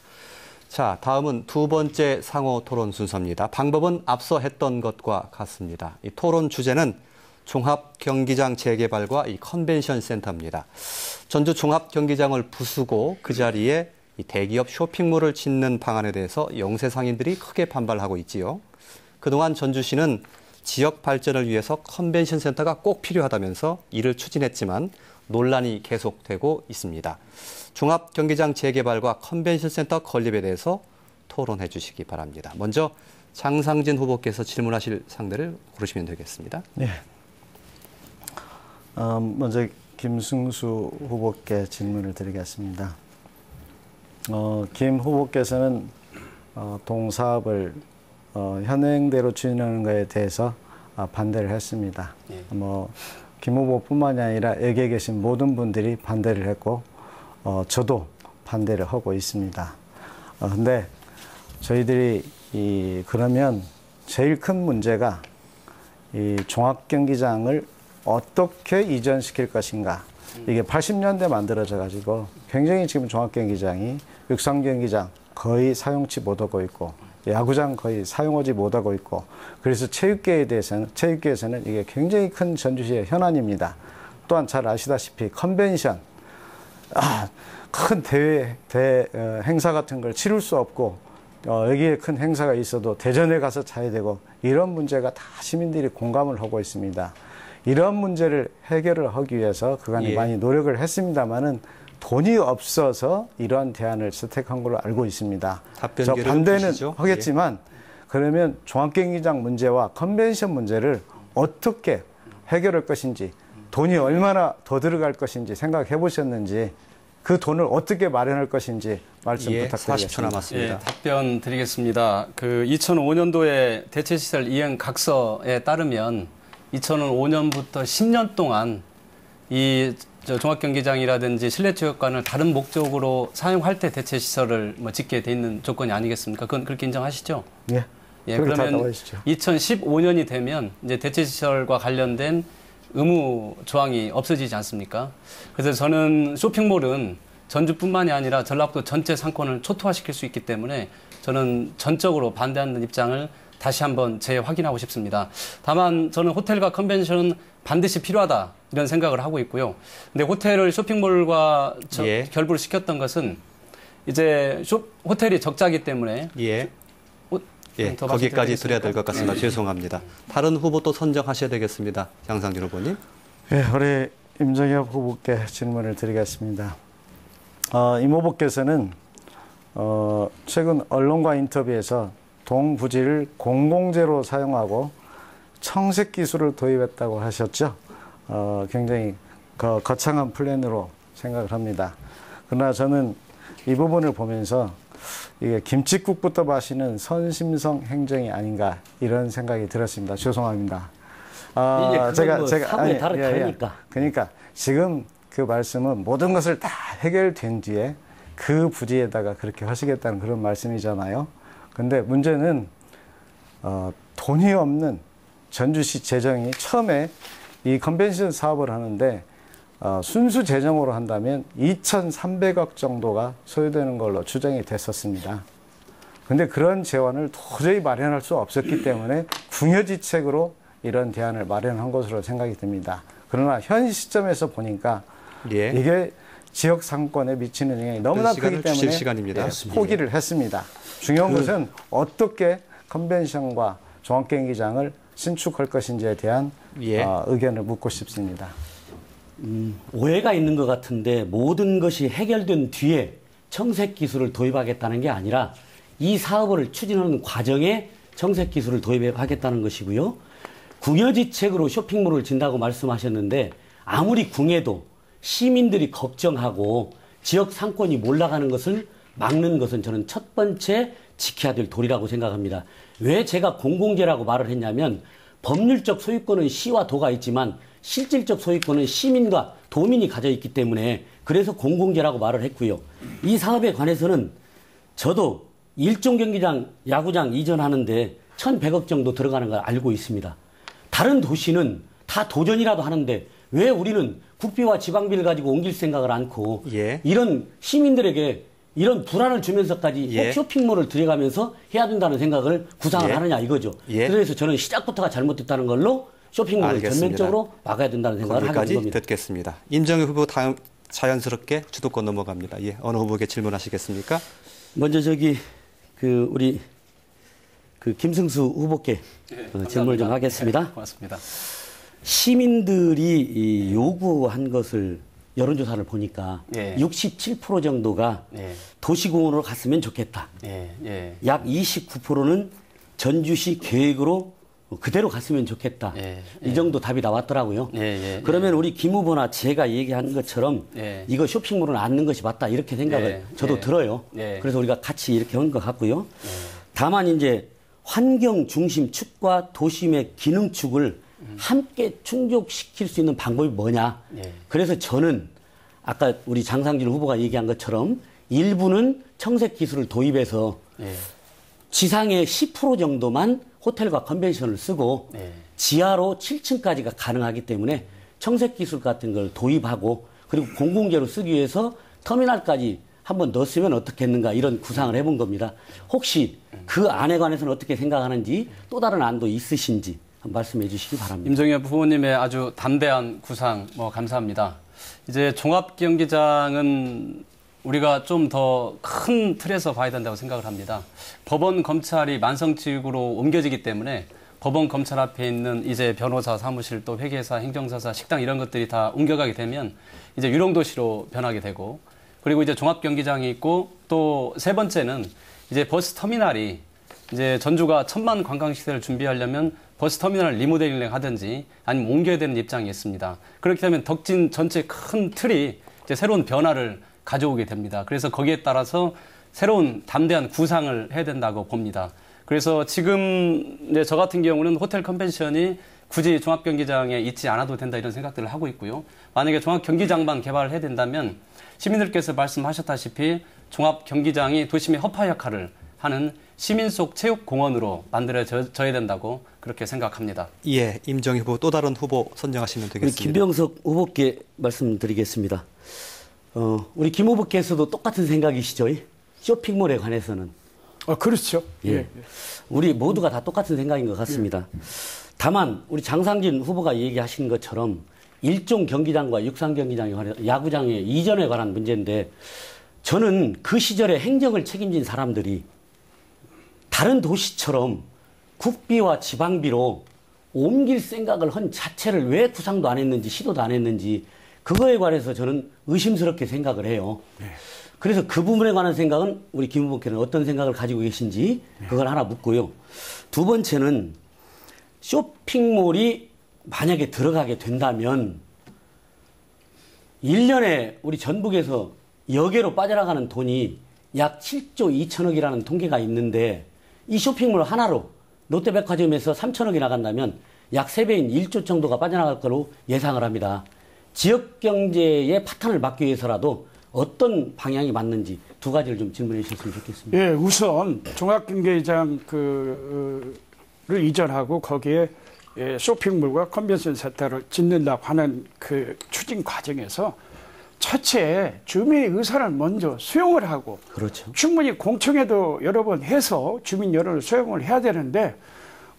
자, 다음은 두 번째 상호 토론 순서입니다. 방법은 앞서 했던 것과 같습니다. 이 토론 주제는 종합 경기장 재개발과 이 컨벤션 센터입니다. 전주 종합 경기장을 부수고 그 자리에 이 대기업 쇼핑몰을 짓는 방안에 대해서 영세 상인들이 크게 반발하고 있지요. 그동안 전주시는 지역 발전을 위해서 컨벤션 센터가 꼭 필요하다면서 이를 추진했지만 논란이 계속되고 있습니다. 종합경기장 재개발과 컨벤션 센터 건립에 대해서 토론해 주시기 바랍니다. 먼저 장상진 후보께서 질문하실 상대를 고르시면 되겠습니다. 네. 어, 먼저 김승수 후보께 질문을 드리겠습니다. 어, 김 후보께서는 어, 동사업을 어, 현행대로 추진하는 것에 대해서 아, 반대를 했습니다. 예. 뭐, 김 후보뿐만이 아니라 여기에 계신 모든 분들이 반대를 했고, 어, 저도 반대를 하고 있습니다. 어, 근데 저희들이 이, 그러면 제일 큰 문제가 이 종합 경기장을 어떻게 이전시킬 것인가. 이게 80년대 만들어져 가지고 굉장히 지금 종합 경기장이 육상 경기장 거의 사용치 못하고 있고 야구장 거의 사용하지 못하고 있고 그래서 체육계에 대해서는 체육계에서는 이게 굉장히 큰 전주시의 현안입니다. 또한 잘 아시다시피 컨벤션 아, 큰 대회 대 어, 행사 같은 걸 치를 수 없고 어, 여기에 큰 행사가 있어도 대전에 가서 자야 되고 이런 문제가 다 시민들이 공감을 하고 있습니다. 이런 문제를 해결을 하기 위해서 그간에 예. 많이 노력을 했습니다만은 돈이 없어서 이러한 대안을 선택한 걸로 알고 있습니다. 답변 저 반대는 주시죠. 예. 하겠지만 그러면 종합경기장 문제와 컨벤션 문제를 어떻게 해결할 것인지 돈이 얼마나 더 들어갈 것인지 생각해 보셨는지 그 돈을 어떻게 마련할 것인지 말씀 예, 부탁드리겠습니다. 40초 남았습니다. 예, 답변 드리겠습니다. 그 2005년도에 대체시설 이행 각서에 따르면 2005년부터 10년 동안 이저 종합경기장이라든지 실내체육관을 다른 목적으로 사용할 때 대체시설을 뭐 짓게 돼 있는 조건이 아니겠습니까? 그건 그렇게 인정하시죠? 예. 예, 그러면 나와주시죠. 2015년이 되면 이제 대체시설과 관련된 의무 조항이 없어지지 않습니까? 그래서 저는 쇼핑몰은 전주뿐만이 아니라 전라도 전체 상권을 초토화시킬 수 있기 때문에 저는 전적으로 반대하는 입장을 다시 한번 재확인하고 싶습니다. 다만 저는 호텔과 컨벤션은 반드시 필요하다 이런 생각을 하고 있고요. 근데 호텔을 쇼핑몰과 저- 예. 결부를 시켰던 것은 이제 쇼, 호텔이 적자기 때문에 예. 호- 예, 더 거기까지? 드려야 될 것 같습니다. 죄송합니다. 다른 후보 또 선정하셔야 되겠습니다. 장상진 후보님. 예, 우리 임정엽 후보께 질문을 드리겠습니다. 어, 임 후보께서는 어, 최근 언론과 인터뷰에서 동부지를 공공재로 사용하고 청색 기술을 도입했다고 하셨죠. 어, 굉장히 거, 거창한 플랜으로 생각을 합니다. 그러나 저는 이 부분을 보면서 이게 김치국부터 마시는 선심성 행정이 아닌가 이런 생각이 들었습니다. 죄송합니다. 아, 그건 뭐 사고에 따라 다르니까. 그러니까 지금 그 말씀은 모든 것을 다 해결된 뒤에 그 부지에다가 그렇게 하시겠다는 그런 말씀이잖아요. 근데 문제는 어, 돈이 없는 전주시 재정이 처음에 이 컨벤션 사업을 하는데 어, 순수 재정으로 한다면 2,300억 정도가 소요되는 걸로 추정이 됐었습니다. 근데 그런 재원을 도저히 마련할 수 없었기 때문에 궁여지책으로 이런 대안을 마련한 것으로 생각이 듭니다. 그러나 현 시점에서 보니까 예. 이게 지역 상권에 미치는 영향이 너무나 크기 때문에 시간입니다. 예, 포기를 했습니다. 중요한 그 것은 어떻게 컨벤션과 종합경기장을 신축할 것인지에 대한 예. 어, 의견을 묻고 싶습니다. 오해가 있는 것 같은데 모든 것이 해결된 뒤에 청색 기술을 도입하겠다는 게 아니라 이 사업을 추진하는 과정에 청색 기술을 도입하겠다는 것이고요. 궁여지책으로 쇼핑몰을 진다고 말씀하셨는데 아무리 궁해도 시민들이 걱정하고 지역 상권이 몰락하는 것을 막는 것은 저는 첫 번째 지켜야 될 도리라고 생각합니다. 왜 제가 공공재라고 말을 했냐면 법률적 소유권은 시와 도가 있지만 실질적 소유권은 시민과 도민이 가져 있기 때문에 그래서 공공재라고 말을 했고요. 이 사업에 관해서는 저도 일종 경기장, 야구장 이전하는데 1,100억 정도 들어가는 걸 알고 있습니다. 다른 도시는 다 도전이라도 하는데 왜 우리는 국비와 지방비를 가지고 옮길 생각을 않고 예. 이런 시민들에게 이런 불안을 주면서까지 예. 꼭 쇼핑몰을 들여가면서 해야 된다는 생각을 구상을 예. 하느냐 이거죠. 예. 그래서 저는 시작부터가 잘못됐다는 걸로 쇼핑몰을 알겠습니다. 전면적으로 막아야 된다는 생각을 하게 된 겁니다. 듣겠습니다. 임정희 후보 다음 자연스럽게 주도권 넘어갑니다. 예, 어느 후보에게 질문하시겠습니까? 먼저 저기 그 우리 그 김승수 후보께 어, 질문을 좀. 하겠습니다. 네, 고맙습니다. 시민들이 이 요구한 것을 여론조사를 보니까 예. 67% 정도가 예. 도시공원으로 갔으면 좋겠다. 예, 예. 약 29%는 전주시 계획으로 그대로 갔으면 좋겠다. 예, 이 정도 답이 나왔더라고요. 예, 예, 그러면 우리 김 후보나 제가 얘기한 것처럼 예. 이거 쇼핑몰은 않는 것이 맞다 이렇게 생각을 예, 저도 예. 들어요. 예. 그래서 우리가 같이 이렇게 한 것 같고요. 다만 이제 환경 중심 축과 도심의 기능 축을 함께 충족시킬 수 있는 방법이 뭐냐. 예. 그래서 저는 아까 우리 장상진 후보가 얘기한 것처럼 일부는 청색 기술을 도입해서 예. 지상의 10% 정도만 호텔과 컨벤션을 쓰고 네. 지하로 7층까지가 가능하기 때문에 청색 기술 같은 걸 도입하고 그리고 공공재로 쓰기 위해서 터미널까지 한번 넣었으면 어떻겠는가 이런 구상을 해본 겁니다. 혹시 그 안에 관해서는 어떻게 생각하는지 또 다른 안도 있으신지 말씀해 주시기 바랍니다. 임정엽 후보님의 아주 담대한 구상 뭐 감사합니다. 이제 종합 경기장은 우리가 좀 더 큰 틀에서 봐야 된다고 생각을 합니다. 법원 검찰이 만성지구로 옮겨지기 때문에 법원 검찰 앞에 있는 이제 변호사 사무실 또 회계사 행정사사 식당 이런 것들이 다 옮겨가게 되면 이제 유령도시로 변하게 되고 그리고 이제 종합 경기장이 있고 또 세 번째는 이제 버스 터미널이 이제 전주가 천만 관광 시설을 준비하려면 버스 터미널을 리모델링 하든지 아니면 옮겨야 되는 입장이 있습니다. 그렇게 되면 덕진 전체 큰 틀이 이제 새로운 변화를 가져오게 됩니다. 그래서 거기에 따라서 새로운 담대한 구상을 해야 된다고 봅니다. 그래서 지금 이제 저 같은 경우는 호텔 컨벤션이 굳이 종합경기장에 있지 않아도 된다 이런 생각들을 하고 있고요. 만약에 종합경기장만 개발을 해야 된다면 시민들께서 말씀하셨다시피 종합경기장이 도심의 허파 역할을 하는 시민 속 체육공원으로 만들어져야 된다고 그렇게 생각합니다. 예, 임정희 후보 또 다른 후보 선정하시면 되겠습니다. 김병석 후보께 말씀드리겠습니다. 어, 우리 김 후보께서도 똑같은 생각이시죠? 쇼핑몰에 관해서는. 어, 그렇죠. 예. 우리 모두가 다 똑같은 생각인 것 같습니다. 다만 우리 장상진 후보가 얘기하신 것처럼 일종 경기장과 육상 경기장에 관해 야구장의 이전에 관한 문제인데 저는 그 시절에 행정을 책임진 사람들이 다른 도시처럼 국비와 지방비로 옮길 생각을 한 자체를 왜 구상도 안 했는지 시도도 안 했는지 그거에 관해서 저는 의심스럽게 생각을 해요. 그래서 그 부분에 관한 생각은 우리 김 후보께는 어떤 생각을 가지고 계신지 그걸 하나 묻고요. 두 번째는 쇼핑몰이 만약에 들어가게 된다면 1년에 우리 전북에서 여계로 빠져나가는 돈이 약 7조 2천억이라는 통계가 있는데 이 쇼핑몰 하나로 롯데백화점에서 3천억이 나간다면 약 3배인 1조 정도가 빠져나갈 거로 예상을 합니다. 지역 경제의 파탄을 막기 위해서라도 어떤 방향이 맞는지 두 가지를 좀 질문해 주셨으면 좋겠습니다. 예, 우선 종합경기장 그를 이전하고 거기에 예, 쇼핑몰과 컨벤션 센터를 짓는다고 하는 그 추진 과정에서 첫째 주민의 의사를 먼저 수용을 하고 그렇죠. 충분히 공청회도 여러 번 해서 주민 여론을 수용을 해야 되는데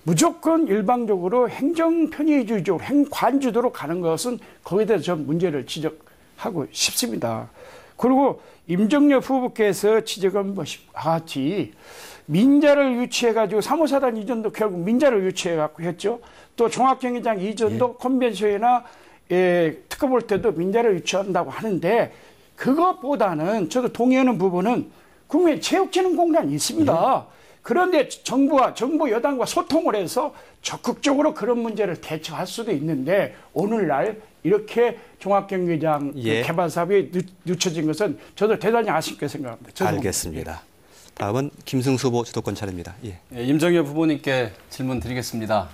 무조건 일방적으로 행정 편의주의적으로 행관주도로 가는 것은 거기에 대해서 좀 문제를 지적하고 싶습니다. 그리고 임정엽 후보께서 지적한 것이 같이 민자를 유치해가지고 사무사단 이전도 결국 민자를 유치해갖고 했죠. 또 종합경기장 이전도 컨벤션이나 예, 특허 볼 때도 민자를 유치한다고 하는데 그것보다는 저도 동의하는 부분은 국민 체육진흥공단이 있습니다. 그런데 정부와 정부 여당과 소통을 해서 적극적으로 그런 문제를 대처할 수도 있는데 오늘날 이렇게 종합경기장 예. 개발 사업이 늦, 늦춰진 것은 저도 대단히 아쉽게 생각합니다. 죄송합니다. 알겠습니다. 다음은 김승수 후보 주도권 차례입니다. 예. 예, 임정엽 후보님께 질문 드리겠습니다.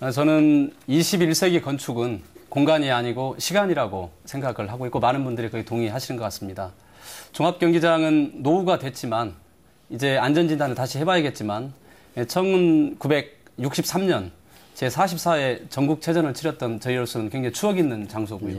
어, 저는 21세기 건축은 공간이 아니고 시간이라고 생각을 하고 있고 많은 분들이 거의 동의하시는 것 같습니다. 종합경기장은 노후가 됐지만 이제 안전진단을 다시 해봐야겠지만 1963년 제44회 전국체전을 치렀던 저희로서는 굉장히 추억 있는 장소고요.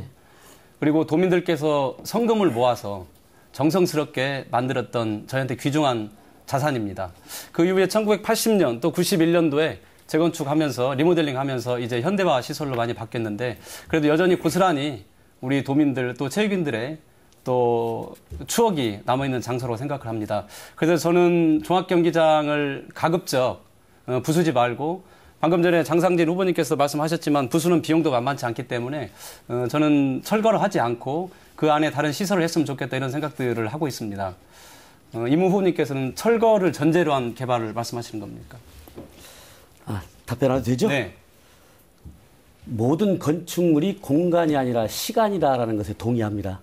그리고 도민들께서 성금을 모아서 정성스럽게 만들었던 저희한테 귀중한 자산입니다. 그 이후에 1980년 또 91년도에 재건축하면서 리모델링 하면서 이제 현대화 시설로 많이 바뀌었는데 그래도 여전히 고스란히 우리 도민들 또 체육인들의 또 추억이 남아있는 장소라고 생각을 합니다. 그래서 저는 종합경기장을 가급적 어, 부수지 말고 방금 전에 장상진 후보님께서 말씀하셨지만 부수는 비용도 만만치 않기 때문에 어, 저는 철거를 하지 않고 그 안에 다른 시설을 했으면 좋겠다 이런 생각들을 하고 있습니다. 어, 이무 후보님께서는 철거를 전제로 한 개발을 말씀하시는 겁니까? 아, 답변해도 되죠? 네. 모든 건축물이 공간이 아니라 시간이다라는 것에 동의합니다.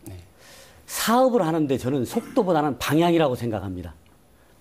사업을 하는데 저는 속도보다는 방향이라고 생각합니다.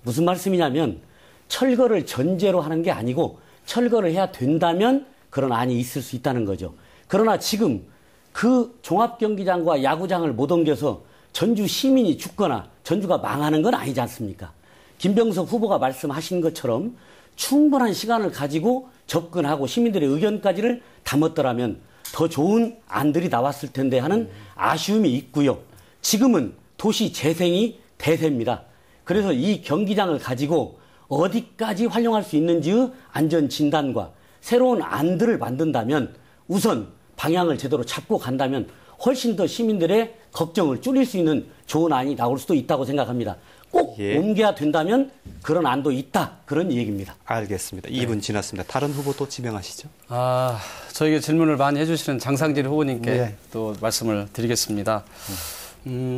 무슨 말씀이냐면 철거를 전제로 하는 게 아니고 철거를 해야 된다면 그런 안이 있을 수 있다는 거죠. 그러나 지금 그 종합경기장과 야구장을 못 옮겨서 전주 시민이 죽거나 전주가 망하는 건 아니지 않습니까? 김병석 후보가 말씀하신 것처럼 충분한 시간을 가지고 접근하고 시민들의 의견까지를 담았더라면 더 좋은 안들이 나왔을 텐데 하는 아쉬움이 있고요. 지금은 도시 재생이 대세입니다. 그래서 이 경기장을 가지고 어디까지 활용할 수 있는지의 안전 진단과 새로운 안들을 만든다면 우선 방향을 제대로 잡고 간다면 훨씬 더 시민들의 걱정을 줄일 수 있는 좋은 안이 나올 수도 있다고 생각합니다. 꼭 예. 옮겨야 된다면 그런 안도 있다. 그런 얘기입니다. 알겠습니다. 2분 지났습니다. 다른 후보 또 지명하시죠. 아, 저에게 질문을 많이 해주시는 장상진 후보님께 네. 또 말씀을 드리겠습니다. 음,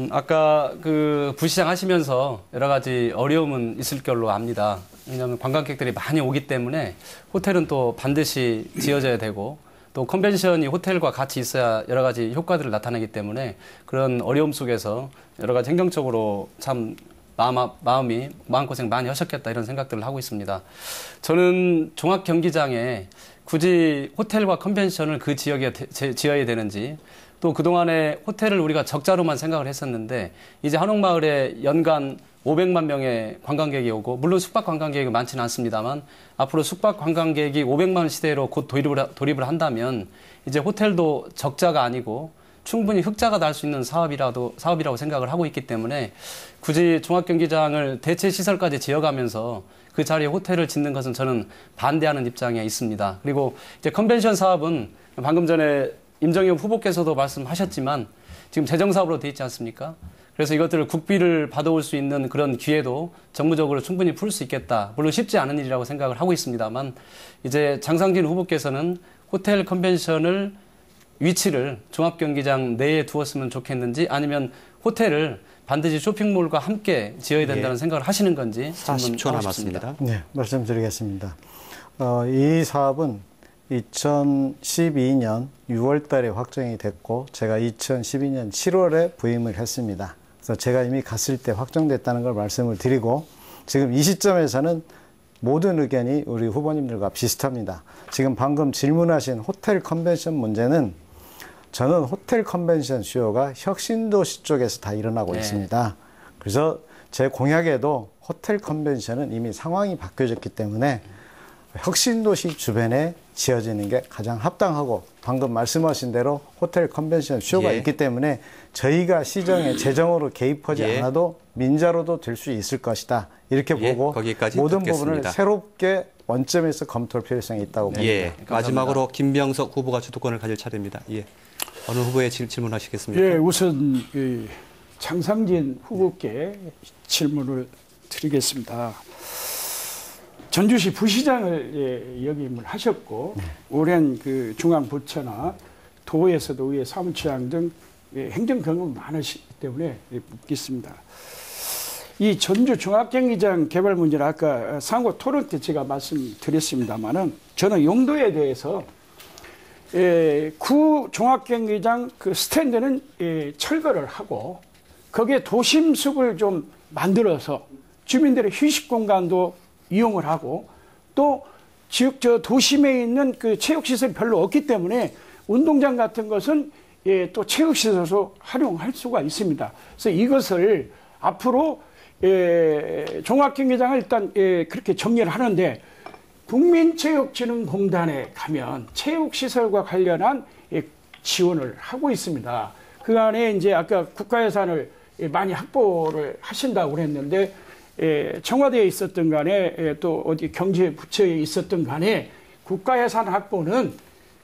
아까 그 부시장 하시면서 여러 가지 어려움은 있을 걸로 압니다. 왜냐하면 관광객들이 많이 오기 때문에 호텔은 또 반드시 지어져야 되고 또 컨벤션이 호텔과 같이 있어야 여러 가지 효과들을 나타내기 때문에 그런 어려움 속에서 여러 가지 행정적으로 참 마음, 마음이 마음고생 많이 하셨겠다 이런 생각들을 하고 있습니다. 저는 종합 경기장에 굳이 호텔과 컨벤션을 그 지역에 지어야 되는지 또 그동안에 호텔을 우리가 적자로만 생각을 했었는데 이제 한옥마을에 연간 500만 명의 관광객이 오고 물론 숙박 관광객이 많지는 않습니다만 앞으로 숙박 관광객이 500만 시대로 곧 도입을, 하- 도입을 한다면 이제 호텔도 적자가 아니고 충분히 흑자가 날 수 있는 사업이라도 사업이라고 생각을 하고 있기 때문에 굳이 종합경기장을 대체 시설까지 지어가면서 그 자리에 호텔을 짓는 것은 저는 반대하는 입장에 있습니다. 그리고 이제 컨벤션 사업은 방금 전에 임정영 후보께서도 말씀하셨지만 지금 재정 사업으로 돼 있지 않습니까? 그래서 이것들을 국비를 받아올 수 있는 그런 기회도 정무적으로 충분히 풀 수 있겠다. 물론 쉽지 않은 일이라고 생각을 하고 있습니다만 이제 장상진 후보께서는 호텔 컨벤션을 위치를 종합경기장 내에 두었으면 좋겠는지 아니면 호텔을 반드시 쇼핑몰과 함께 지어야 된다는 예. 생각을 하시는 건지 40초 질문하고 싶습니다. 남았습니다. 네, 말씀드리겠습니다. 어, 이 사업은 2012년 6월 달에 확정이 됐고 제가 2012년 7월에 부임을 했습니다. 그래서 제가 이미 갔을 때 확정됐다는 걸 말씀을 드리고 지금 이 시점에서는 모든 의견이 우리 후보님들과 비슷합니다. 지금 방금 질문하신 호텔 컨벤션 문제는 저는 호텔 컨벤션 수요가 혁신도시 쪽에서 다 일어나고 네. 있습니다. 그래서 제 공약에도 호텔 컨벤션은 이미 상황이 바뀌어졌기 때문에 혁신도시 주변에 지어지는 게 가장 합당하고 방금 말씀하신 대로 호텔 컨벤션 수요가 예. 있기 때문에 저희가 시정에 재정으로 개입하지 예. 않아도 민자로도 될 수 있을 것이다. 이렇게 예, 보고 거기까지 모든 듣겠습니다. 부분을 새롭게 원점에서 검토할 필요성이 있다고 봅니다. 예. 마지막으로 김병석 후보가 주도권을 가질 차례입니다. 예. 어느 후보에 질- 질문하시겠습니까? 예, 우선 이 장상진 후보께 질문을 드리겠습니다. 전주시 부시장을 예, 역임을 하셨고 오랜 그 중앙부처나 도에서도 의회 사무처장 등 예, 행정 경험이 많으시기 때문에 예, 묻겠습니다. 이 전주 종합경기장 개발 문제는 아까 상고 토론 때 제가 말씀드렸습니다만은 저는 용도에 대해서 예, 구 종합경기장 그 스탠드는 예, 철거를 하고 거기에 도심숲을 좀 만들어서 주민들의 휴식 공간도 이용을 하고 또 지역 저 도심에 있는 그 체육 시설이 별로 없기 때문에 운동장 같은 것은 예, 또 체육 시설로 활용할 수가 있습니다. 그래서 이것을 앞으로 예, 종합경기장을 일단 예, 그렇게 정리를 하는데 국민체육진흥공단에 가면 체육시설과 관련한 예, 지원을 하고 있습니다. 그 안에 이제 아까 국가 예산을 예, 많이 확보를 하신다고 그랬는데 예, 청와대에 있었던 간에 예, 또 어디 경제 부처에 있었던 간에 국가 예산 확보는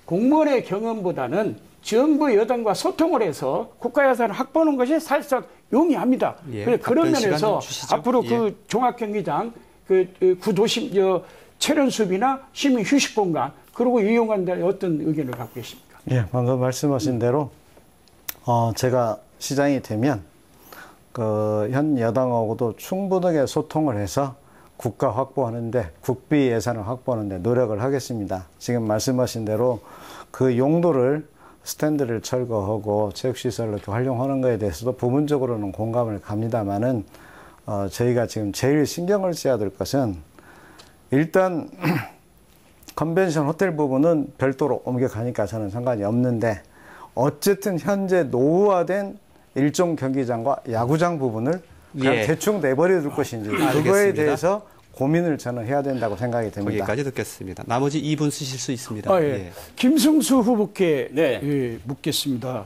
공무원의 경험보다는 정부 여당과 소통을 해서 국가 예산을 확보하는 것이 사실상 용이합니다. 예, 그래서 그런 면에서. 앞으로 예. 그 종합경기장 그, 그 구도심 저 체련숲이나 시민 휴식 공간 그리고 이용한 데 어떤 의견을 갖고 계십니까? 예, 방금 말씀하신 대로 어, 제가 시장이 되면 그 현 여당하고도 충분하게 소통을 해서 국가 확보하는데 국비 예산을 확보하는데 노력을 하겠습니다. 지금 말씀하신 대로 그 용도를 스탠드를 철거하고 체육시설을 이렇게 활용하는 것에 대해서도 부분적으로는 공감을 갑니다만은 어, 저희가 지금 제일 신경을 써야 될 것은 일단 컨벤션 호텔 부분은 별도로 옮겨가니까 저는 상관이 없는데 어쨌든 현재 노후화된 일종 경기장과 야구장 부분을 그냥 예. 대충 내버려 둘 것인지 그거에 알겠습니다. 대해서 고민을 저는 해야 된다고 생각이 됩니다. 거기까지 듣겠습니다. 나머지 2분 쓰실 수 있습니다. 아, 예. 김승수 후보께 네. 예, 묻겠습니다.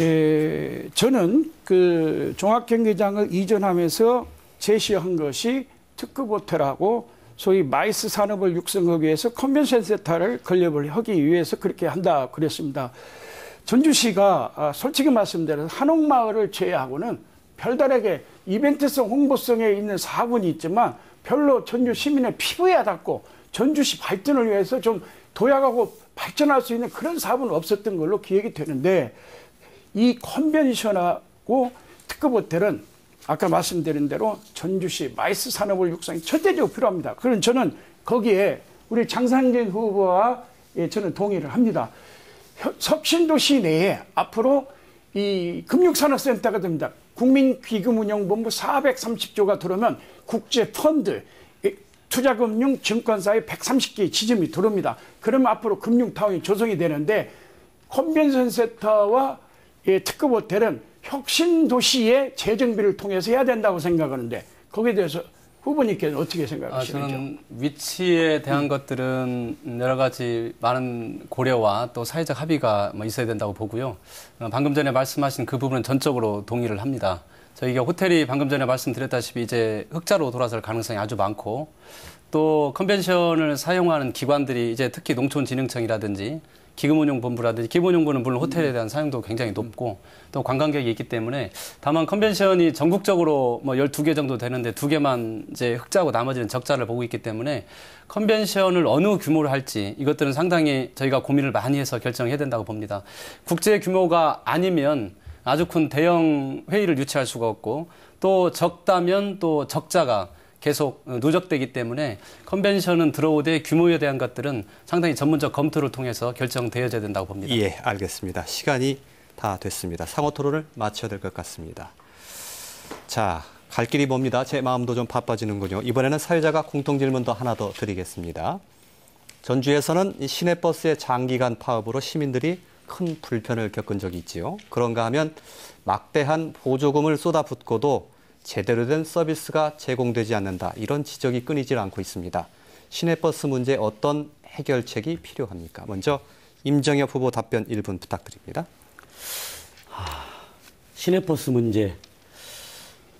예, 저는 그 종합경기장을 이전하면서 제시한 것이 특급 호텔하고 소위 마이스 산업을 육성하기 위해서 컨벤션 센터를 건립을 하기 위해서 그렇게 한다 그랬습니다. 전주시가 아, 솔직히 말씀드려서 한옥마을을 제외하고는 별다르게 이벤트성 홍보성에 있는 사업은 있지만 별로 전주 시민의 피부에 닿고 전주시 발전을 위해서 좀 도약하고 발전할 수 있는 그런 사업은 없었던 걸로 기억이 되는데 이 컨벤션하고 특급 호텔은 아까 말씀드린 대로 전주시 마이스 산업을 육성이 절대적으로 필요합니다. 그럼 저는 거기에 우리 장상진 후보와 예, 저는 동의를 합니다. 혀- 혁신도 시 내에 앞으로 이 금융산업센터가 됩니다. 국민기금운용본부 430조가 들어오면 국제 펀드, 이 투자금융 증권사에 130개의 지점이 들어옵니다. 그러면 앞으로 금융타운이 조성이 되는데 컨벤션 센터와 예, 특급 호텔은 혁신 도시의 재정비를 통해서 해야 된다고 생각하는데 거기에 대해서 후보님께는 어떻게 아, 생각하시는지요? 저는 위치에 대한 것들은 여러 가지 많은 고려와 또 사회적 합의가 뭐 있어야 된다고 보고요. 어, 방금 전에 말씀하신 그 부분은 전적으로 동의를 합니다. 저희가 호텔이 방금 전에 말씀드렸다시피 이제 흑자로 돌아설 가능성이 아주 많고 또 컨벤션을 사용하는 기관들이 이제 특히 농촌진흥청이라든지 기금운용본부라든지 기금운용부는 물론 호텔에 대한 사용도 굉장히 높고 또 관광객이 있기 때문에 다만 컨벤션이 전국적으로 뭐 12개 정도 되는데 두 개만 이제 흑자고 나머지는 적자를 보고 있기 때문에 컨벤션을 어느 규모로 할지 이것들은 상당히 저희가 고민을 많이 해서 결정해야 된다고 봅니다. 국제 규모가 아니면 아주 큰 대형 회의를 유치할 수가 없고 또 적다면 또 적자가 계속 누적되기 때문에 컨벤션은 들어오되 규모에 대한 것들은 상당히 전문적 검토를 통해서 결정되어야 된다고 봅니다. 예, 알겠습니다. 시간이 다 됐습니다. 상호 토론을 마쳐야 될 것 같습니다. 자, 갈 길이 멉니다. 제 마음도 좀 바빠지는군요. 이번에는 사회자가 공통 질문도 하나 더 드리겠습니다. 전주에서는 이 시내버스의 장기간 파업으로 시민들이 큰 불편을 겪은 적이 있지요. 그런가 하면 막대한 보조금을 쏟아붓고도 제대로 된 서비스가 제공되지 않는다. 이런 지적이 끊이질 않고 있습니다. 시내버스 문제 어떤 해결책이 필요합니까? 먼저 임정엽 후보 답변 1분 부탁드립니다. 시내버스 문제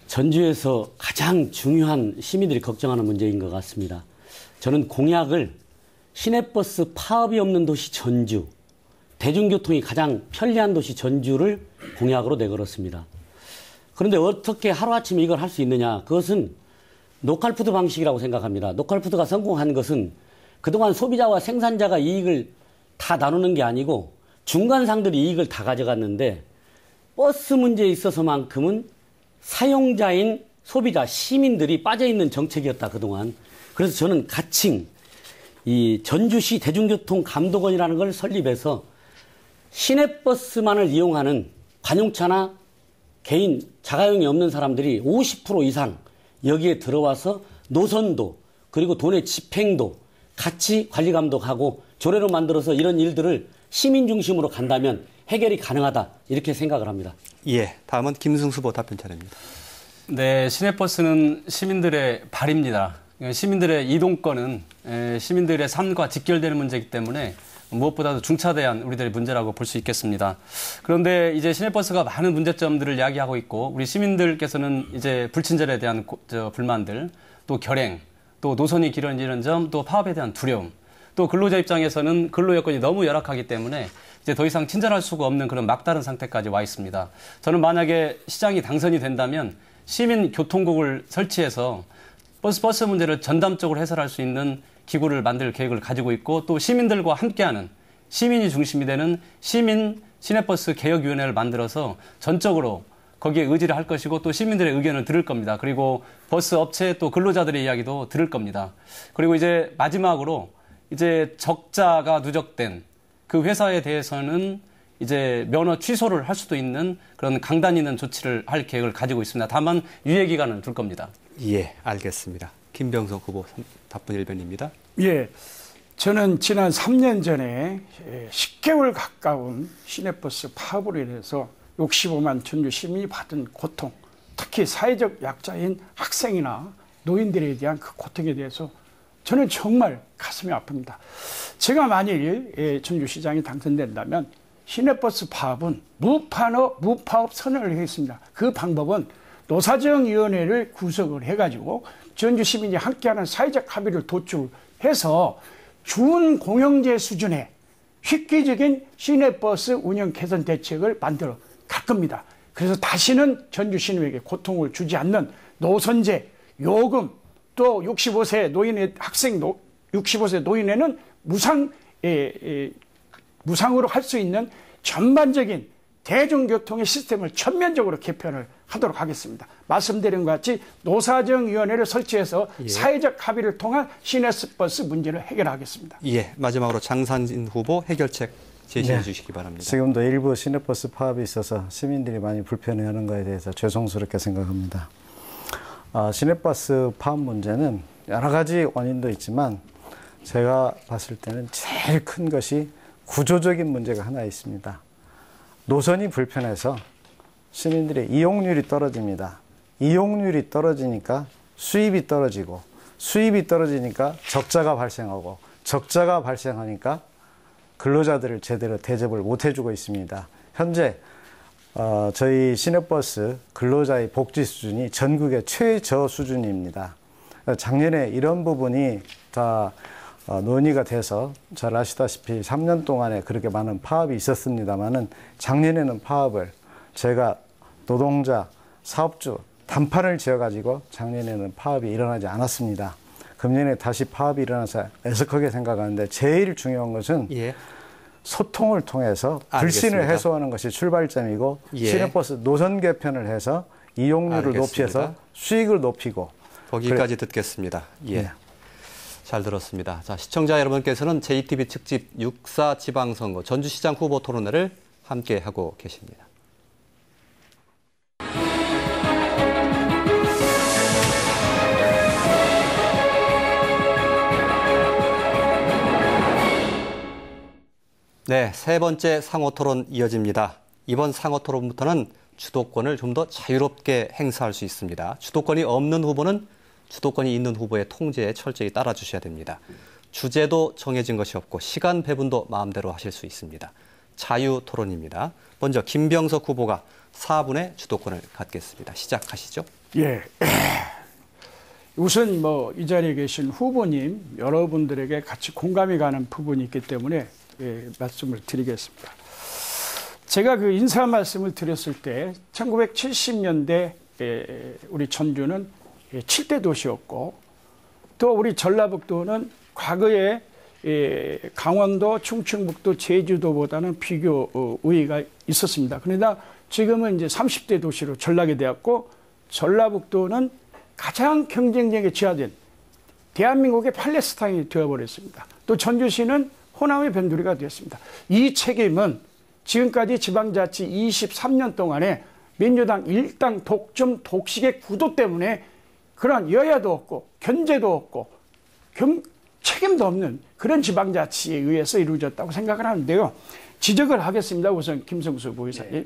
전주에서 가장 중요한 시민들이 걱정하는 문제인 것 같습니다. 저는 공약을 시내버스 파업이 없는 도시 전주, 대중교통이 가장 편리한 도시 전주를 공약으로 내걸었습니다. 그런데 어떻게 하루아침에 이걸 할 수 있느냐? 그것은 로컬푸드 방식이라고 생각합니다. 로컬푸드가 성공한 것은 그동안 소비자와 생산자가 이익을 다 나누는 게 아니고 중간상들이 이익을 다 가져갔는데 버스 문제에 있어서만큼은 사용자인 소비자, 시민들이 빠져있는 정책이었다, 그동안. 그래서 저는 가칭, 이 전주시 대중교통 감독원이라는 걸 설립해서 시내버스만을 이용하는 관용차나 개인 자가용이 없는 사람들이 50% 이상 여기에 들어와서 노선도 그리고 돈의 집행도 같이 관리 감독하고 조례로 만들어서 이런 일들을 시민 중심으로 간다면 해결이 가능하다 이렇게 생각을 합니다. 예, 다음은 김승수 후보 답변 차례입니다. 네, 시내버스는 시민들의 발입니다. 시민들의 이동권은 에, 시민들의 삶과 직결되는 문제이기 때문에 무엇보다도 중차대한 우리들의 문제라고 볼 수 있겠습니다. 그런데 이제 시내버스가 많은 문제점들을 이야기하고 있고 우리 시민들께서는 이제 불친절에 대한 고- 저 불만들, 또 결행, 또 노선이 길어지는 점, 또 파업에 대한 두려움, 또 근로자 입장에서는 근로 여건이 너무 열악하기 때문에 이제 더 이상 친절할 수가 없는 그런 막다른 상태까지 와 있습니다. 저는 만약에 시장이 당선이 된다면 시민 교통국을 설치해서 버스 버스 문제를 전담적으로 해설할 수 있는 기구를 만들 계획을 가지고 있고 또 시민들과 함께하는 시민이 중심이 되는 시민 시내버스 개혁위원회를 만들어서 전적으로 거기에 의지를 할 것이고 또 시민들의 의견을 들을 겁니다. 그리고 버스 업체 또 근로자들의 이야기도 들을 겁니다. 그리고 이제 마지막으로 이제 적자가 누적된 그 회사에 대해서는 이제 면허 취소를 할 수도 있는 그런 강단 있는 조치를 할 계획을 가지고 있습니다. 다만 유예 기간은 둘 겁니다. 예, 알겠습니다. 김병석 후보 답변 일변입니다. 예. 저는 지난 3년 전에 10개월 가까운 시내버스 파업으로 인해서 65만 전주 시민이 받은 고통, 특히 사회적 약자인 학생이나 노인들에 대한 그 고통에 대해서 저는 정말 가슴이 아픕니다. 제가 만일 전주시장이 당선된다면 시내버스 파업은 무판업, 무파업 선언을 하겠습니다. 그 방법은 노사정위원회를 구성을 해가지고 전주 시민이 함께하는 사회적 합의를 도출해서 준 공영제 수준의 획기적인 시내버스 운영 개선 대책을 만들어 갈 겁니다. 그래서 다시는 전주 시민에게 고통을 주지 않는 노선제, 요금, 또 65세 노인의 학생, 65세 노인에는 무상, 예, 예, 무상으로 할 수 있는 전반적인 대중교통의 시스템을 전면적으로 개편을 하도록 하겠습니다. 말씀드린 것 같이 노사정위원회를 설치해서 예. 사회적 합의를 통한 시내버스 문제를 해결하겠습니다. 예, 마지막으로 장산진 후보 해결책 제시해 네. 주시기 바랍니다. 지금도 일부 시내버스 파업이 있어서 시민들이 많이 불편해하는 것에 대해서 죄송스럽게 생각합니다. 아, 시내버스 파업 문제는 여러 가지 원인도 있지만 제가 봤을 때는 제일 큰 것이 구조적인 문제가 하나 있습니다. 노선이 불편해서 시민들의 이용률이 떨어집니다. 이용률이 떨어지니까 수입이 떨어지고 수입이 떨어지니까 적자가 발생하고 적자가 발생하니까 근로자들을 제대로 대접을 못 해주고 있습니다. 현재 어, 저희 시내버스 근로자의 복지 수준이 전국의 최저 수준입니다. 작년에 이런 부분이 다 어, 논의가 돼서 잘 아시다시피 3년 동안에 그렇게 많은 파업이 있었습니다만은 작년에는 파업을 제가 노동자, 사업주 단판을 지어가지고 작년에는 파업이 일어나지 않았습니다. 금년에 다시 파업이 일어나서 애석하게 생각하는데 제일 중요한 것은 예. 소통을 통해서 불신을 알겠습니다. 해소하는 것이 출발점이고 예. 시내버스 노선 개편을 해서 이용률을 높여서 수익을 높이고 거기까지 그래. 듣겠습니다. 예. 예. 잘 들었습니다. 자, 시청자 여러분께서는 JTB 특집 6사 지방선거 전주시장 후보 토론회를 함께 하고 계십니다. 네, 세 번째 상호 토론 이어집니다. 이번 상호 토론부터는 주도권을 좀 더 자유롭게 행사할 수 있습니다. 주도권이 없는 후보는 주도권이 있는 후보의 통제에 철저히 따라주셔야 됩니다. 주제도 정해진 것이 없고 시간 배분도 마음대로 하실 수 있습니다. 자유 토론입니다. 먼저 김병석 후보가 4분의 주도권을 갖겠습니다. 시작하시죠. 예. 우선 뭐 이 자리에 계신 후보님 여러분들에게 같이 공감이 가는 부분이 있기 때문에 예, 말씀을 드리겠습니다. 제가 그 인사 말씀을 드렸을 때 1970년대 예, 우리 전주는 7대 도시였고 또 우리 전라북도는 과거에 예, 강원도, 충청북도, 제주도보다는 비교 어, 우위가 있었습니다. 그러나 지금은 이제 30대 도시로 전락이 되었고 전라북도는 가장 경쟁력에 취하된 대한민국의 팔레스타인이 되어버렸습니다. 또 전주시는 호남의 변두리가 되었습니다. 이 책임은 지금까지 지방자치 23년 동안에 민주당 일당 독점 독식의 구도 때문에 그러한 여야도 없고 견제도 없고 경, 책임도 없는 그런 지방자치에 의해서 이루어졌다고 생각을 하는데요. 지적을 하겠습니다. 우선 김성수 부의사님. 네.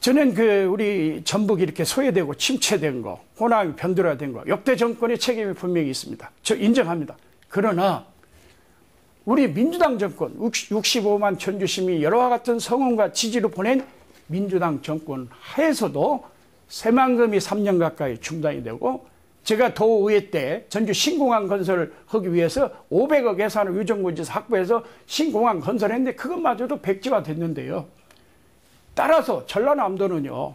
저는 그 우리 전북이 이렇게 소외되고 침체된 거, 호남이 변두라된 거, 역대 정권의 책임이 분명히 있습니다. 저 인정합니다. 그러나 우리 민주당 정권 65만 전주시민이 여러와 같은 성원과 지지로 보낸 민주당 정권 하에서도 새만금이 3년 가까이 중단이 되고 제가 도의회 때 전주 신공항 건설을 하기 위해서 500억 예산을 유정군지에서 확보해서 신공항 건설했는데 그것마저도 백지가 됐는데요. 따라서 전라남도는요.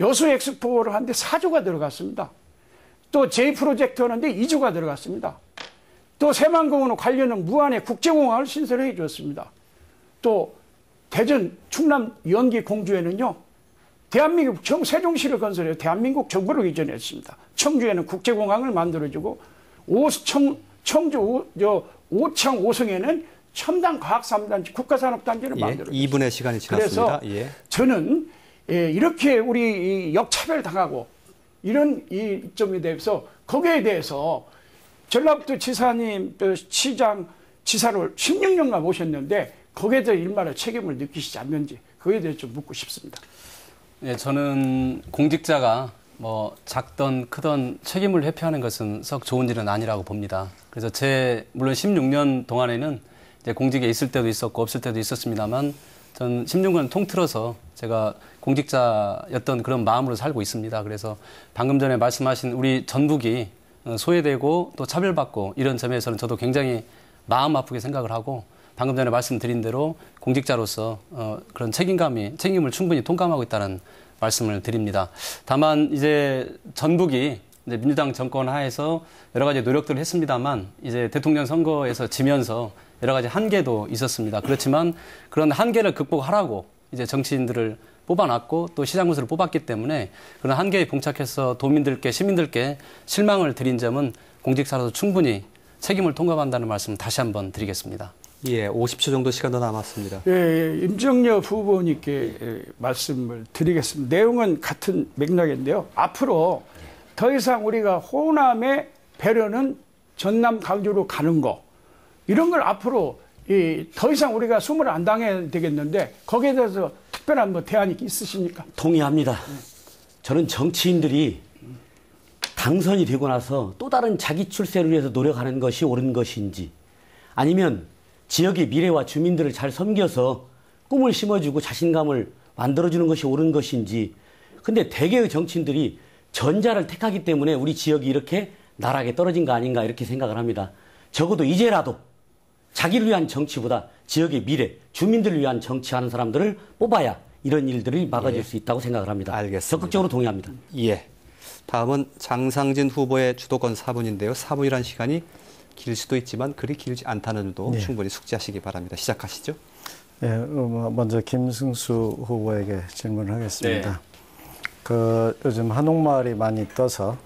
여수 엑스포를 하는데 4조가 들어갔습니다. 또 J 프로젝트 하는데 2조가 들어갔습니다. 또 새만공원과 관련은 무안에 국제공항을 신설해 줬습니다. 또 대전 충남 연기 공주에는요. 대한민국 정 세종시를 건설해 대한민국 정부를 이전했습니다. 청주에는 국제공항을 만들어주고 오청 청주 오, 저 오창 오성에는 첨단 과학산단지 국가산업단지를 예, 만들어줬습니다. 2분의 시간이 지났습니다. 그래서 예. 저는 예, 이렇게 우리 이 역차별 당하고 이런 이 점에 대해서 거기에 대해서 전라북도 지사님, 또 시장, 지사를 16년간 모셨는데 거기에 대해 일말의 책임을 느끼시지 않는지 그에 대해서 좀 묻고 싶습니다. 예, 저는 공직자가 뭐 작던 크던 책임을 회피하는 것은 썩 좋은 일은 아니라고 봅니다. 그래서 제 물론 16년 동안에는 이제 공직에 있을 때도 있었고 없을 때도 있었습니다만 전 16년 통틀어서 제가 공직자였던 그런 마음으로 살고 있습니다. 그래서 방금 전에 말씀하신 우리 전북이 어, 소외되고 또 차별받고 이런 점에서는 저도 굉장히 마음 아프게 생각을 하고 방금 전에 말씀드린 대로 공직자로서 어, 그런 책임감이 책임을 충분히 통감하고 있다는 말씀을 드립니다. 다만 이제 전북이 이제 민주당 정권 하에서 여러 가지 노력들을 했습니다만 이제 대통령 선거에서 지면서 여러 가지 한계도 있었습니다. 그렇지만 그런 한계를 극복하라고 이제 정치인들을 뽑아놨고 또 시장 군수를 뽑았기 때문에 그런 한계에 봉착해서 도민들께 시민들께 실망을 드린 점은 공직사로서 충분히 책임을 통감한다는 말씀 다시 한번 드리겠습니다. 예, 50초 정도 시간 더 남았습니다. 예, 예, 임정엽 후보님께 예, 말씀을 드리겠습니다. 내용은 같은 맥락인데요. 앞으로 더 이상 우리가 호남의 배려는 전남 강주로 가는 거 이런 걸 앞으로 이, 더 이상 우리가 숨을 안 당해야 되겠는데 거기에 대해서 특별한 뭐 대안이 있으십니까? 동의합니다. 저는 정치인들이 당선이 되고 나서 또 다른 자기 출세를 위해서 노력하는 것이 옳은 것인지 아니면 지역의 미래와 주민들을 잘 섬겨서 꿈을 심어주고 자신감을 만들어주는 것이 옳은 것인지 근데 대개의 정치인들이 전자를 택하기 때문에 우리 지역이 이렇게 나락에 떨어진 거 아닌가 이렇게 생각을 합니다. 적어도 이제라도 자기를 위한 정치보다 지역의 미래, 주민들을 위한 정치하는 사람들을 뽑아야 이런 일들이 막아질 수 있다고 생각을 합니다. 알겠습니다. 적극적으로 동의합니다. 예. 다음은 장상진 후보의 주도권 4분인데요. 4분이란 시간이 길 수도 있지만 그리 길지 않다는 점도 네. 충분히 숙지하시기 바랍니다. 시작하시죠. 예, 어, 뭐 먼저 김승수 후보에게 질문하겠습니다. 네. 그 요즘 한옥마을이 많이 떠서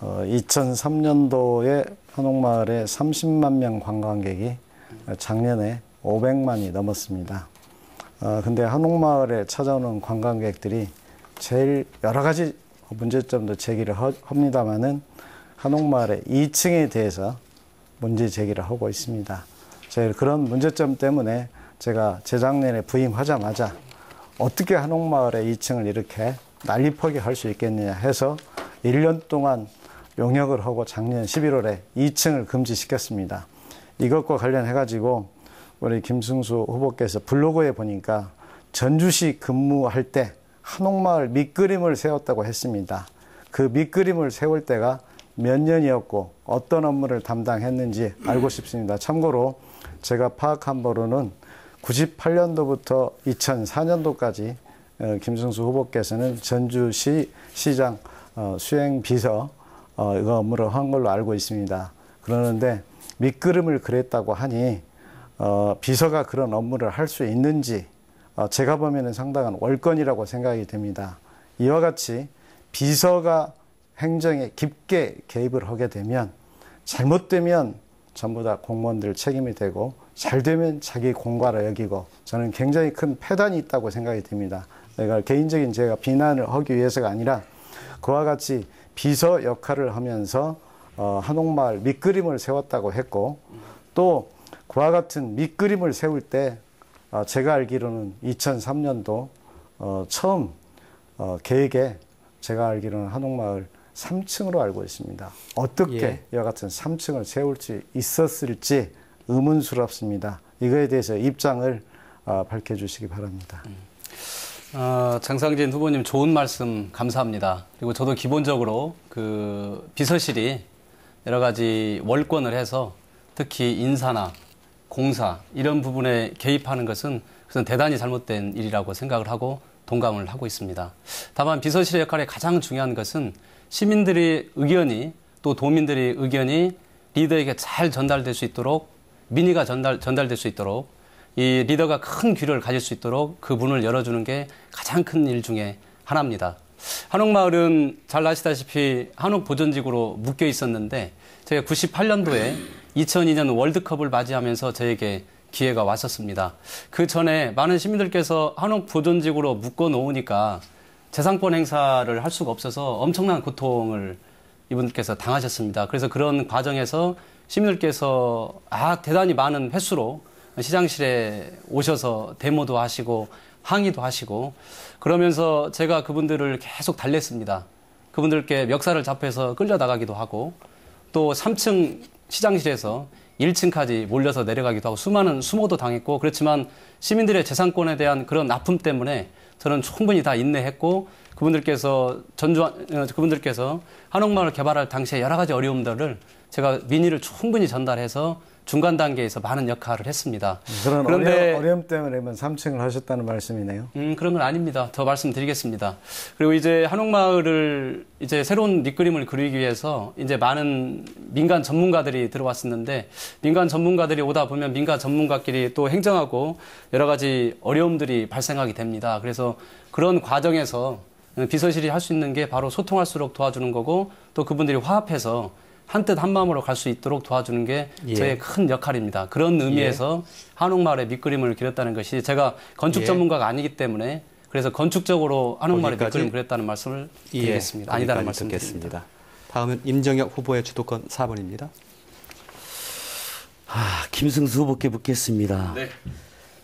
어, 2003년도에 한옥마을에 30만 명 관광객이 작년에 500만이 넘었습니다. 어, 근데 한옥마을에 찾아오는 관광객들이 제일 여러 가지 문제점도 제기를 하- 합니다만은 한옥마을의 2층에 대해서 문제 제기를 하고 있습니다. 제가 그런 문제점 때문에 제가 재작년에 부임하자마자 어떻게 한옥마을의 2층을 이렇게 난리퍼게 할 수 있겠느냐 해서 1년 동안 용역을 하고 작년 11월에 2층을 금지시켰습니다. 이것과 관련해 가지고 우리 김승수 후보께서 블로그에 보니까 전주시 근무할 때 한옥마을 밑그림을 세웠다고 했습니다. 그 밑그림을 세울 때가 몇 년이었고 어떤 업무를 담당했는지 알고 싶습니다. 참고로 제가 파악한 바로는 98년도부터 2004년도까지 어, 김승수 후보께서는 전주시 시장 어, 수행 비서 어, 업무를 한 걸로 알고 있습니다. 그러는데 밑그림을 그렸다고 하니 어, 비서가 그런 업무를 할 수 있는지 어, 제가 보면은 상당한 월권이라고 생각이 됩니다. 이와 같이 비서가 행정에 깊게 개입을 하게 되면 잘못되면 전부 다 공무원들 책임이 되고 잘 되면 자기 공과를 여기고 저는 굉장히 큰 패단이 있다고 생각이 듭니다. 내가 개인적인 제가 비난을 하기 위해서가 아니라 그와 같이 비서 역할을 하면서 어, 한옥마을 밑그림을 세웠다고 했고 또 그와 같은 밑그림을 세울 때 어, 제가 알기로는 2003년도 어, 처음 어, 계획에 제가 알기로는 한옥마을 3층으로 알고 있습니다. 어떻게 예. 이와 같은 3층을 세울 수 있었을지 의문스럽습니다. 이거에 대해서 입장을 어, 밝혀주시기 바랍니다. 어, 장상진 후보님 좋은 말씀 감사합니다. 그리고 저도 기본적으로 그 비서실이 여러 가지 월권을 해서 특히 인사나 공사 이런 부분에 개입하는 것은 그것은 대단히 잘못된 일이라고 생각을 하고 동감을 하고 있습니다. 다만 비서실의 역할이 가장 중요한 것은 시민들의 의견이 또 도민들의 의견이 리더에게 잘 전달될 수 있도록 민의가 전달, 전달될 수 있도록 이 리더가 큰 귀를 가질 수 있도록 그 문을 열어주는 게 가장 큰 일 중에 하나입니다. 한옥마을은 잘 아시다시피 한옥 보존지구로 묶여 있었는데 제가 98년도에 2002년 월드컵을 맞이하면서 저에게 기회가 왔었습니다. 그 전에 많은 시민들께서 한옥 보존지구로 묶어 놓으니까 재산권 행사를 할 수가 없어서 엄청난 고통을 이분들께서 당하셨습니다. 그래서 그런 과정에서 시민들께서 아 대단히 많은 횟수로 시장실에 오셔서 데모도 하시고 항의도 하시고 그러면서 제가 그분들을 계속 달랬습니다. 그분들께 멱살을 잡혀서 끌려나가기도 하고 또 3층 시장실에서 1층까지 몰려서 내려가기도 하고 수많은 수모도 당했고 그렇지만 시민들의 재산권에 대한 그런 아픔 때문에 저는 충분히 다 인내했고 그분들께서 전주 어, 그분들께서 한옥마을 개발할 당시에 여러 가지 어려움들을 제가 민의를 충분히 전달해서 중간 단계에서 많은 역할을 했습니다. 그런 그런데 어려움, 때문에 3층을 하셨다는 말씀이네요. 음, 그런 건 아닙니다. 더 말씀드리겠습니다. 그리고 이제 한옥마을을 이제 새로운 밑그림을 그리기 위해서 이제 많은 민간 전문가들이 들어왔었는데 민간 전문가들이 오다 보면 민간 전문가끼리 또 행정하고 여러 가지 어려움들이 발생하게 됩니다. 그래서 그런 과정에서 비서실이 할 수 있는 게 바로 소통할수록 도와주는 거고 또 그분들이 화합해서 한뜻 한마음으로 갈 수 있도록 도와주는 게 예. 저의 큰 역할입니다. 그런 의미에서 예. 한옥마을의 밑그림을 그렸다는 것이 제가 건축 예. 전문가가 아니기 때문에 그래서 건축적으로 한옥마을의 밑그림을 그렸다는 말씀을 예. 드리겠습니다. 아니다는 말씀 드리겠습니다. 다음은 임정혁 후보의 주도권 4번입니다. 아, 김승수 후보께 묻겠습니다. 네.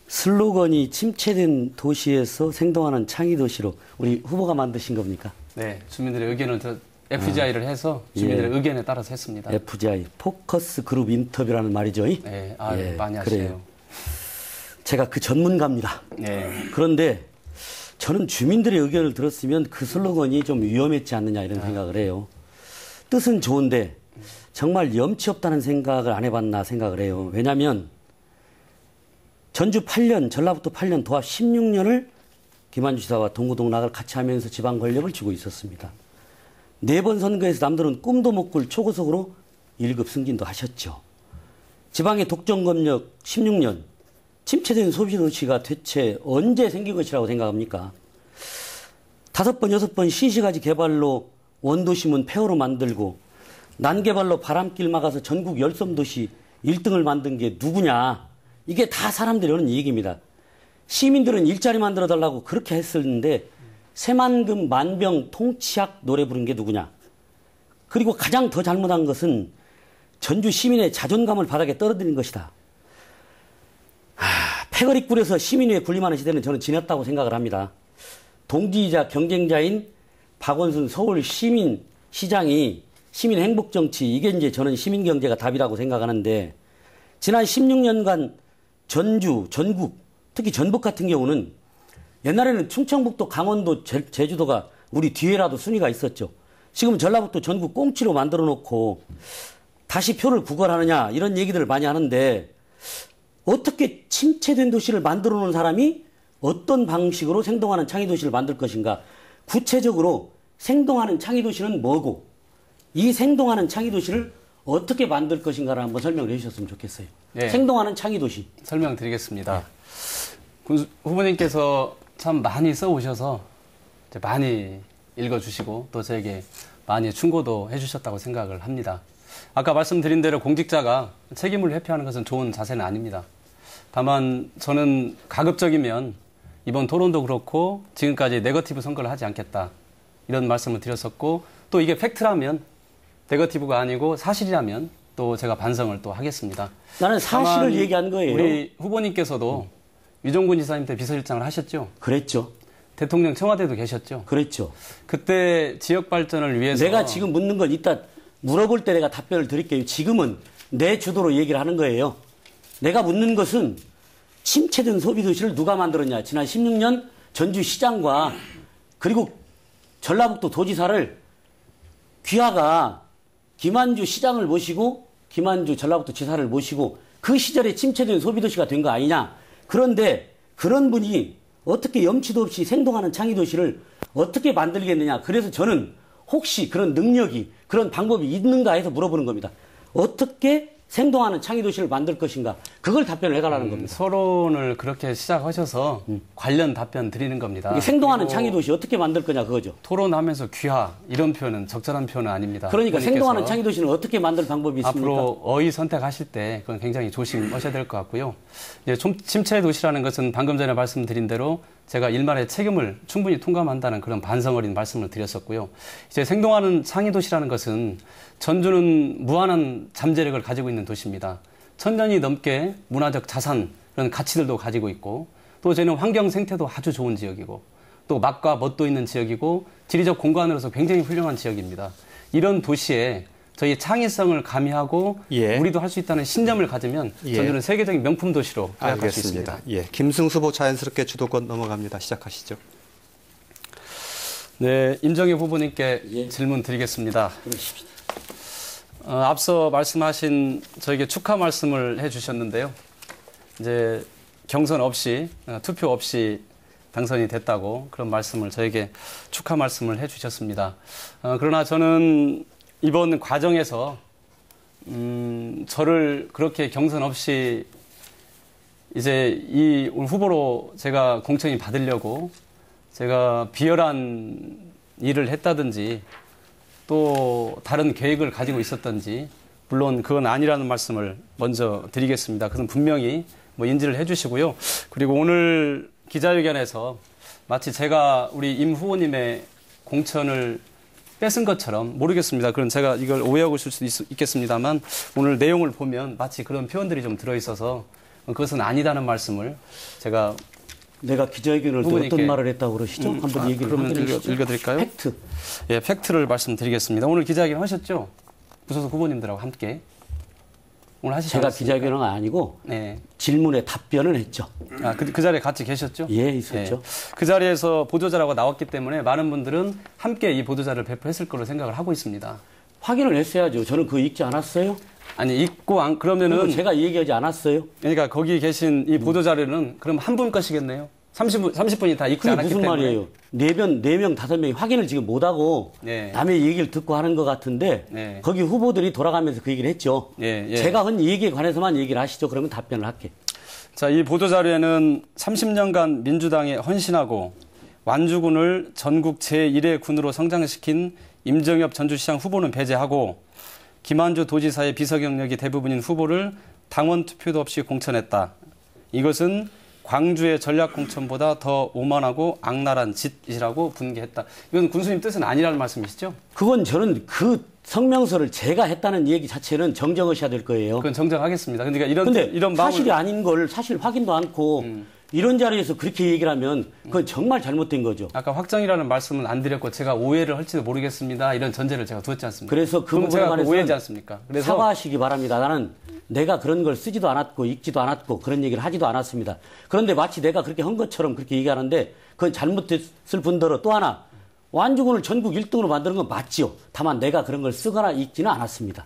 슬로건이 침체된 도시에서 생동하는 창의 도시로 우리 후보가 만드신 겁니까? 네, 주민들의 의견을 FGI를 해서 주민들의 예. 의견에 따라서 했습니다. FGI 포커스 그룹 인터뷰라는 말이죠. 네, 아, 예, 많이 하시네요. 제가 그 전문가입니다. 네. 그런데 저는 주민들의 의견을 들었으면 그 슬로건이 좀 위험했지 않느냐 이런 아. 생각을 해요. 뜻은 좋은데 정말 염치 없다는 생각을 안 해봤나 생각을 해요. 왜냐하면 전주 8년, 전라북도 8년, 도합 16년을 김한주 지사와 동구동락을 같이 하면서 지방 권력을 쥐고 있었습니다. 네 번 선거에서 남들은 꿈도 못 꿀 초고속으로 1급 승진도 하셨죠. 지방의 독점검력 16년, 침체된 소비도시가 대체 언제 생긴 것이라고 생각합니까? 다섯 번, 여섯 번 시시가지 개발로 원도심은 폐허로 만들고 난개발로 바람길 막아서 전국 열섬도시 1등을 만든 게 누구냐? 이게 다 사람들이 하는 얘기입니다. 시민들은 일자리 만들어 달라고 그렇게 했었는데 새만금 만병 통치약 노래 부른 게 누구냐? 그리고 가장 더 잘못한 것은 전주 시민의 자존감을 바닥에 떨어뜨린 것이다. 하, 패거리 꿀에서 시민 위에 군림하는 시대는 저는 지났다고 생각을 합니다. 동지이자 경쟁자인 박원순 서울 시민 시장이 시민 행복 정치 이게 이제 저는 시민 경제가 답이라고 생각하는데 지난 16년간 전주, 전국, 특히 전북 같은 경우는 옛날에는 충청북도, 강원도, 제, 주도가 우리 뒤에라도 순위가 있었죠. 지금 전라북도 전국 꽁치로 만들어 놓고 다시 표를 구걸하느냐 이런 얘기들을 많이 하는데 어떻게 침체된 도시를 만들어 놓은 사람이 어떤 방식으로 생동하는 창의 도시를 만들 것인가 구체적으로 생동하는 창의 도시는 뭐고 이 생동하는 창의 도시를 어떻게 만들 것인가를 한번 설명을 해주셨으면 좋겠어요. 네. 생동하는 창의 도시. 설명드리겠습니다. 네. 후보님께서 참 많이 써오셔서 많이 읽어주시고 또 저에게 많이 충고도 해주셨다고 생각을 합니다. 아까 말씀드린 대로 공직자가 책임을 회피하는 것은 좋은 자세는 아닙니다. 다만 저는 가급적이면 이번 토론도 그렇고 지금까지 네거티브 선거를 하지 않겠다 이런 말씀을 드렸었고 또 이게 팩트라면 네거티브가 아니고 사실이라면 또 제가 반성을 또 하겠습니다. 나는 사실을 얘기한 거예요. 우리 후보님께서도 유정군 지사님 때 비서실장을 하셨죠? 그랬죠. 대통령 청와대도 계셨죠? 그랬죠. 그때 지역 발전을 위해서 내가 지금 묻는 건 이따 물어볼 때 내가 답변을 드릴게요. 지금은 내 주도로 얘기를 하는 거예요. 내가 묻는 것은 침체된 소비 도시를 누가 만들었냐. 지난 16년 전주시장과 그리고 전라북도 도지사를 귀하가 김한주 시장을 모시고 김한주 전라북도 지사를 모시고 그 시절에 침체된 소비 도시가 된 거 아니냐. 그런데 그런 분이 어떻게 염치도 없이 생동하는 창의 도시를 어떻게 만들겠느냐. 그래서 저는 혹시 그런 능력이 그런 방법이 있는가 해서 물어보는 겁니다. 어떻게 생동하는 창의 도시를 만들 것인가 그걸 답변을 해달라는 겁니다. 서론을 그렇게 시작하셔서 관련 답변 드리는 겁니다. 생동하는 창의 도시 어떻게 만들 거냐 그거죠. 토론하면서 귀하 이런 표현은 적절한 표현은 아닙니다. 그러니까 생동하는 창의 도시는 어떻게 만들 방법이 있습니까? 앞으로 어휘 선택하실 때 그건 굉장히 조심하셔야 될 것 같고요. 이제 좀 침체 도시라는 것은 방금 전에 말씀드린 대로 제가 일말의 책임을 충분히 통감한다는 그런 반성 어린 말씀을 드렸었고요. 이제 생동하는 창의 도시라는 것은 전주는 무한한 잠재력을 가지고 있는 도시입니다. 천년이 넘게 문화적 자산 그런 가치들도 가지고 있고 또 저희는 환경 생태도 아주 좋은 지역이고 또 맛과 멋도 있는 지역이고 지리적 공간으로서 굉장히 훌륭한 지역입니다. 이런 도시에 저희 창의성을 가미하고 예. 우리도 할 수 있다는 신념을 가지면 예. 전주는 세계적인 명품 도시로 도약할 수 있습니다. 예, 김승수 후보 자연스럽게 주도권 넘어갑니다. 시작하시죠. 네, 임정희 후보님께 예. 질문 드리겠습니다. 어, 앞서 말씀하신 저에게 축하 말씀을 해주셨는데요. 이제 경선 없이 어, 투표 없이 당선이 됐다고 그런 말씀을 저에게 축하 말씀을 해주셨습니다. 어, 그러나 저는 이번 과정에서 음, 저를 그렇게 경선 없이 이제 이 후보로 제가 공천이 받으려고 제가 비열한 일을 했다든지 또 다른 계획을 가지고 있었던지 물론 그건 아니라는 말씀을 먼저 드리겠습니다. 그것은 분명히 뭐 인지를 해주시고요. 그리고 오늘 기자회견에서 마치 제가 우리 임 후보님의 공천을 뺏은 것처럼 모르겠습니다. 그런 제가 이걸 오해하고 있을 수도 있, 겠습니다만 오늘 내용을 보면 마치 그런 표현들이 좀 들어있어서 그것은 아니다는 말씀을 제가 내가 기자회견을 때. 어떤 말을 했다고 그러시죠? 음, 한번 아, 얘기를 그러면 읽어-. 읽어드릴까요? 팩트. 예, 팩트를 말씀드리겠습니다. 오늘 기자회견 하셨죠? 부소속 후보님들하고 함께 오늘 하시지 제가? 기자회견은 아니고 네. 질문에 답변을 했죠. 아, 그, 그 자리에 같이 계셨죠? 예, 있었죠. 그 자리에서 보도자라고 나왔기 때문에 많은 분들은 함께 이 보도자를 배포했을 거로 생각을 하고 있습니다. 확인을 했어야죠. 저는 그거 읽지 않았어요. 아니, 읽고 안, 그러면은, 제가 얘기하지 않았어요. 그러니까 거기 계신 이 보도 자료는 그럼 한 분 것이겠네요? 30분, 30분이 다 그게 않았기 무슨 때문에. 말이에요? 네 명, 네 명, 다섯 명이 확인을 지금 못하고 네. 남의 얘기를 듣고 하는 것 같은데 네. 거기 후보들이 돌아가면서 그 얘기를 했죠. 예, 예. 제가 한 얘기에 관해서만 얘기를 하시죠. 그러면 답변을 할게. 자, 이 보도자료에는 30년간 민주당에 헌신하고 완주군을 전국 제1의 군으로 성장시킨 임정엽 전주시장 후보는 배제하고 김한주 도지사의 비서 경력이 대부분인 후보를 당원 투표도 없이 공천했다. 이것은 광주의 전략 공천보다 더 오만하고 악랄한 짓이라고 분개했다. 이건 군수님 뜻은 아니라는 말씀이시죠? 그건 저는 그 성명서를 제가 했다는 얘기 자체는 정정하셔야 될 거예요. 그건 정정하겠습니다. 그러니까 이런 근데 이런 마음을 음. 사실이 아닌 걸 사실 확인도 않고 이런 자리에서 그렇게 얘기를 하면 그건 정말 잘못된 거죠. 아까 확정이라는 말씀은 안 드렸고 제가 오해를 할지도 모르겠습니다. 이런 전제를 제가 두었지 않습니까? 그래서 그 부분에 관해서는 오해지 않습니까? 그래서 사과하시기 바랍니다. 나는 내가 그런 걸 쓰지도 않았고 읽지도 않았고 그런 얘기를 하지도 않았습니다. 그런데 마치 내가 그렇게 한 것처럼 그렇게 얘기하는데 그건 잘못했을 뿐더러 또 하나 완주군을 전국 1등으로 만드는 건 맞지요. 다만 내가 그런 걸 쓰거나 읽지는 않았습니다.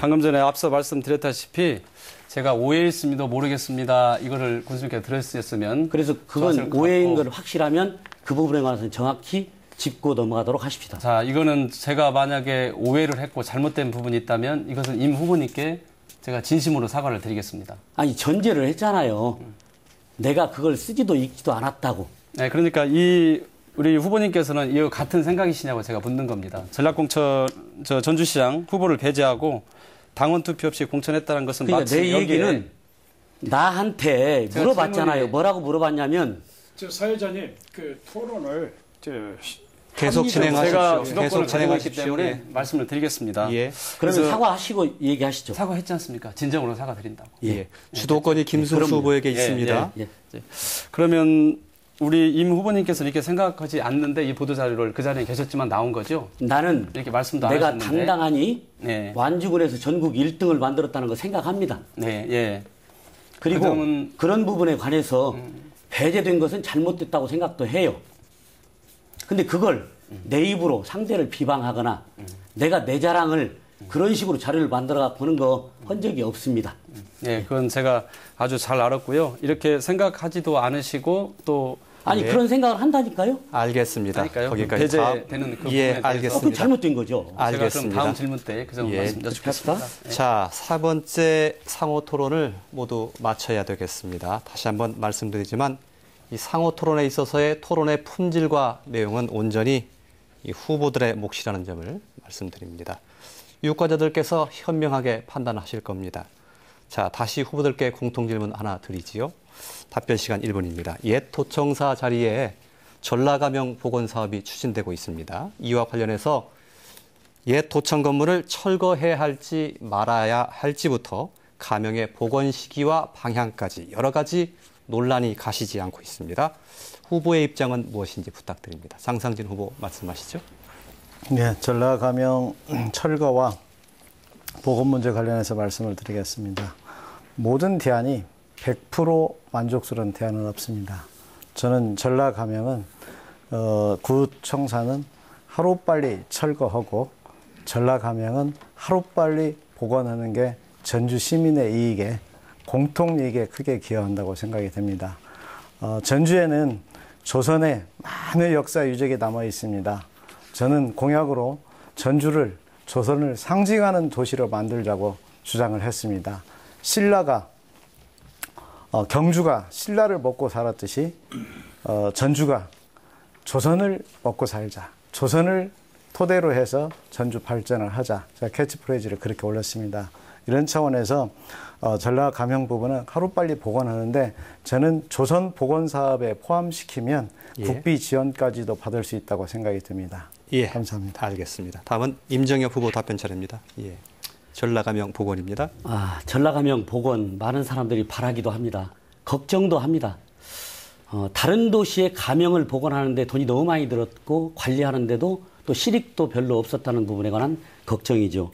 방금 전에 앞서 말씀드렸다시피 제가 오해했습니다. 모르겠습니다. 이거를 군수님께 들었으면 그래서 그건 것 오해인. 걸 확실하면 그 부분에 관해서는 정확히 짚고 넘어가도록 하십시다. 자, 이거는 제가 만약에 오해를 했고 잘못된 부분이 있다면 이것은 임 후보님께 제가 진심으로 사과를 드리겠습니다. 아니 전제를 했잖아요. 내가 그걸 쓰지도 읽지도 않았다고. 네, 그러니까 이 우리 후보님께서는 이 같은 생각이시냐고 제가 묻는 겁니다. 전략공천 저 전주시장 후보를 배제하고 당원 투표 없이 공천했다는 것은 그러니까 마치 내 얘기는 나한테 물어봤잖아요. 뭐라고 물어봤냐면 저 사회자님 그 토론을 저 계속 진행하십시오. 제가 계속 진행하십시오. 때문에 예. 말씀을 드리겠습니다. 예. 그러면 사과하시고 얘기하시죠. 사과했지 않습니까? 진정으로 사과드린다고. 예. 주도권이 김승수 그럼요. 후보에게 예, 있습니다. 예. 그러면 우리 임 후보님께서 이렇게 생각하지 않는데 이 보도 자료를 그 자리에 계셨지만 나온 거죠? 나는 이렇게 말씀도 안 내가 하셨는데. 당당하니 네. 완주군에서 전국 1등을 만들었다는 거 생각합니다. 네, 예. 그리고 그 점은- 그런 부분에 관해서 배제된 것은 잘못됐다고 생각도 해요. 근데 그걸 내 입으로 상대를 비방하거나 내가 내 자랑을 그런 식으로 자료를 만들어 갖고 하는 거 한 적이 없습니다. 예, 그건 제가 아주 잘 알았고요. 이렇게 생각하지도 않으시고 또 아니 예. 그런 생각을 한다니까요? 알겠습니다. 그러니까요. 거기까지 배제되는 그 예. 어, 그건 알겠습니다. 잘못된 거죠. 제가 그럼 알겠습니다. 다음 질문 때그 점을 예. 말씀 여쭙겠습니다. 합시다. 자, 세 번째 상호 토론을 모두 마쳐야 되겠습니다. 다시 한번 말씀드리지만 이 상호 토론에 있어서의 토론의 품질과 내용은 온전히 이 후보들의 몫이라는 점을 말씀드립니다. 유권자들께서 현명하게 판단하실 겁니다. 자, 다시 후보들께 공통 질문 하나 드리지요. 답변 시간 1분입니다. 옛 도청사 자리에 전라가명 복원 사업이 추진되고 있습니다. 이와 관련해서 옛 도청 건물을 철거해야 할지 말아야 할지부터 가명의 복원 시기와 방향까지 여러 가지 논란이 가시지 않고 있습니다. 후보의 입장은 무엇인지 부탁드립니다. 장상진 후보 말씀하시죠. 네, 전라가명 철거와 보건 문제 관련해서 말씀을 드리겠습니다. 모든 대안이 100% 만족스러운 대안은 없습니다. 저는 전라가명은 어, 구청사는 하루빨리 철거하고 전라가명은 하루빨리 복원하는 게 전주 시민의 이익에 공통 이익에 크게 기여한다고 생각이 됩니다. 어, 전주에는 조선의 많은 역사 유적이 남아 있습니다. 저는 공약으로 전주를 조선을 상징하는 도시로 만들자고 주장을 했습니다. 신라가 어, 경주가 신라를 먹고 살았듯이 어, 전주가 조선을 먹고 살자. 조선을 토대로 해서 전주 발전을 하자. 제가 캐치프레이즈를 그렇게 올렸습니다. 이런 차원에서 어, 전라감영 부분은 하루빨리 복원하는데 저는 조선 복원 사업에 포함시키면 예. 국비 지원까지도 받을 수 있다고 생각이 듭니다. 예, 감사합니다. 알겠습니다. 다음은 임정엽 후보 답변 차례입니다. 예, 전라감영 복원입니다. 아, 전라감영 복원 많은 사람들이 바라기도 합니다. 걱정도 합니다. 어, 다른 도시의 가명을 복원하는데 돈이 너무 많이 들었고 관리하는데도 또 실익도 별로 없었다는 부분에 관한 걱정이죠.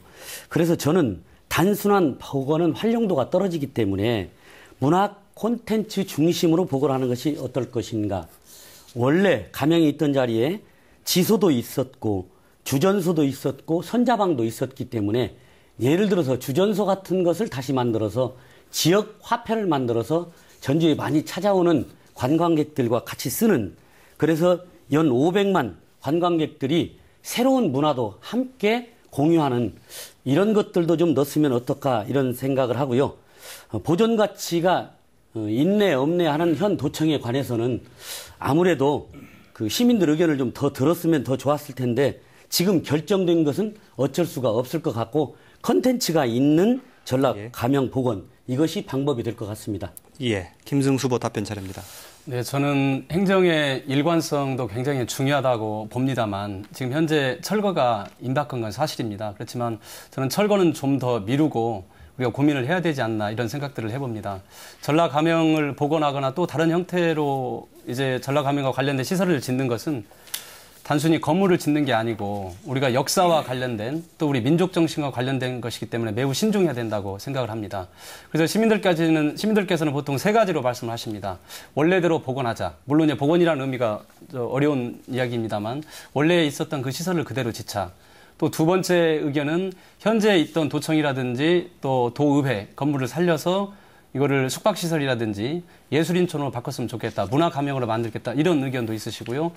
그래서 저는 단순한 복원은 활용도가 떨어지기 때문에 문화 콘텐츠 중심으로 복원하는 것이 어떨 것인가. 원래 가명이 있던 자리에 지소도 있었고 주전소도 있었고 선자방도 있었기 때문에 예를 들어서 주전소 같은 것을 다시 만들어서 지역 화폐를 만들어서 전주에 많이 찾아오는 관광객들과 같이 쓰는 그래서 연 500만 관광객들이 새로운 문화도 함께 공유하는 이런 것들도 좀 넣었으면 어떨까 이런 생각을 하고요. 어, 보존 가치가 어, 있네 없네 하는 현 도청에 관해서는 아무래도 그 시민들 의견을 좀 더 들었으면 더 좋았을 텐데 지금 결정된 것은 어쩔 수가 없을 것 같고 컨텐츠가 있는 전략 예. 가명 복원 이것이 방법이 될 것 같습니다. 예, 김승수 후보 답변 차례입니다. 네, 저는 행정의 일관성도 굉장히 중요하다고 봅니다만 지금 현재 철거가 임박한 건 사실입니다. 그렇지만 저는 철거는 좀 더 미루고 우리가 고민을 해야 되지 않나 이런 생각들을 해봅니다. 전라 가명을 복원하거나 또 다른 형태로 이제 전라 가명과 관련된 시설을 짓는 것은 단순히 건물을 짓는 게 아니고 우리가 역사와 관련된 또 우리 민족 정신과 관련된 것이기 때문에 매우 신중해야 된다고 생각을 합니다. 그래서 시민들까지는 시민들께서는 보통 세 가지로 말씀을 하십니다. 원래대로 복원하자. 물론 이제 복원이라는 의미가 저 어려운 이야기입니다만 원래 있었던 그 시설을 그대로 짓자. 또두 번째 의견은 현재 있던 도청이라든지 또 도의회 건물을 살려서 이거를 숙박시설이라든지 예술인촌으로 바꿨으면 좋겠다. 문화감형으로 만들겠다. 이런 의견도 있으시고요.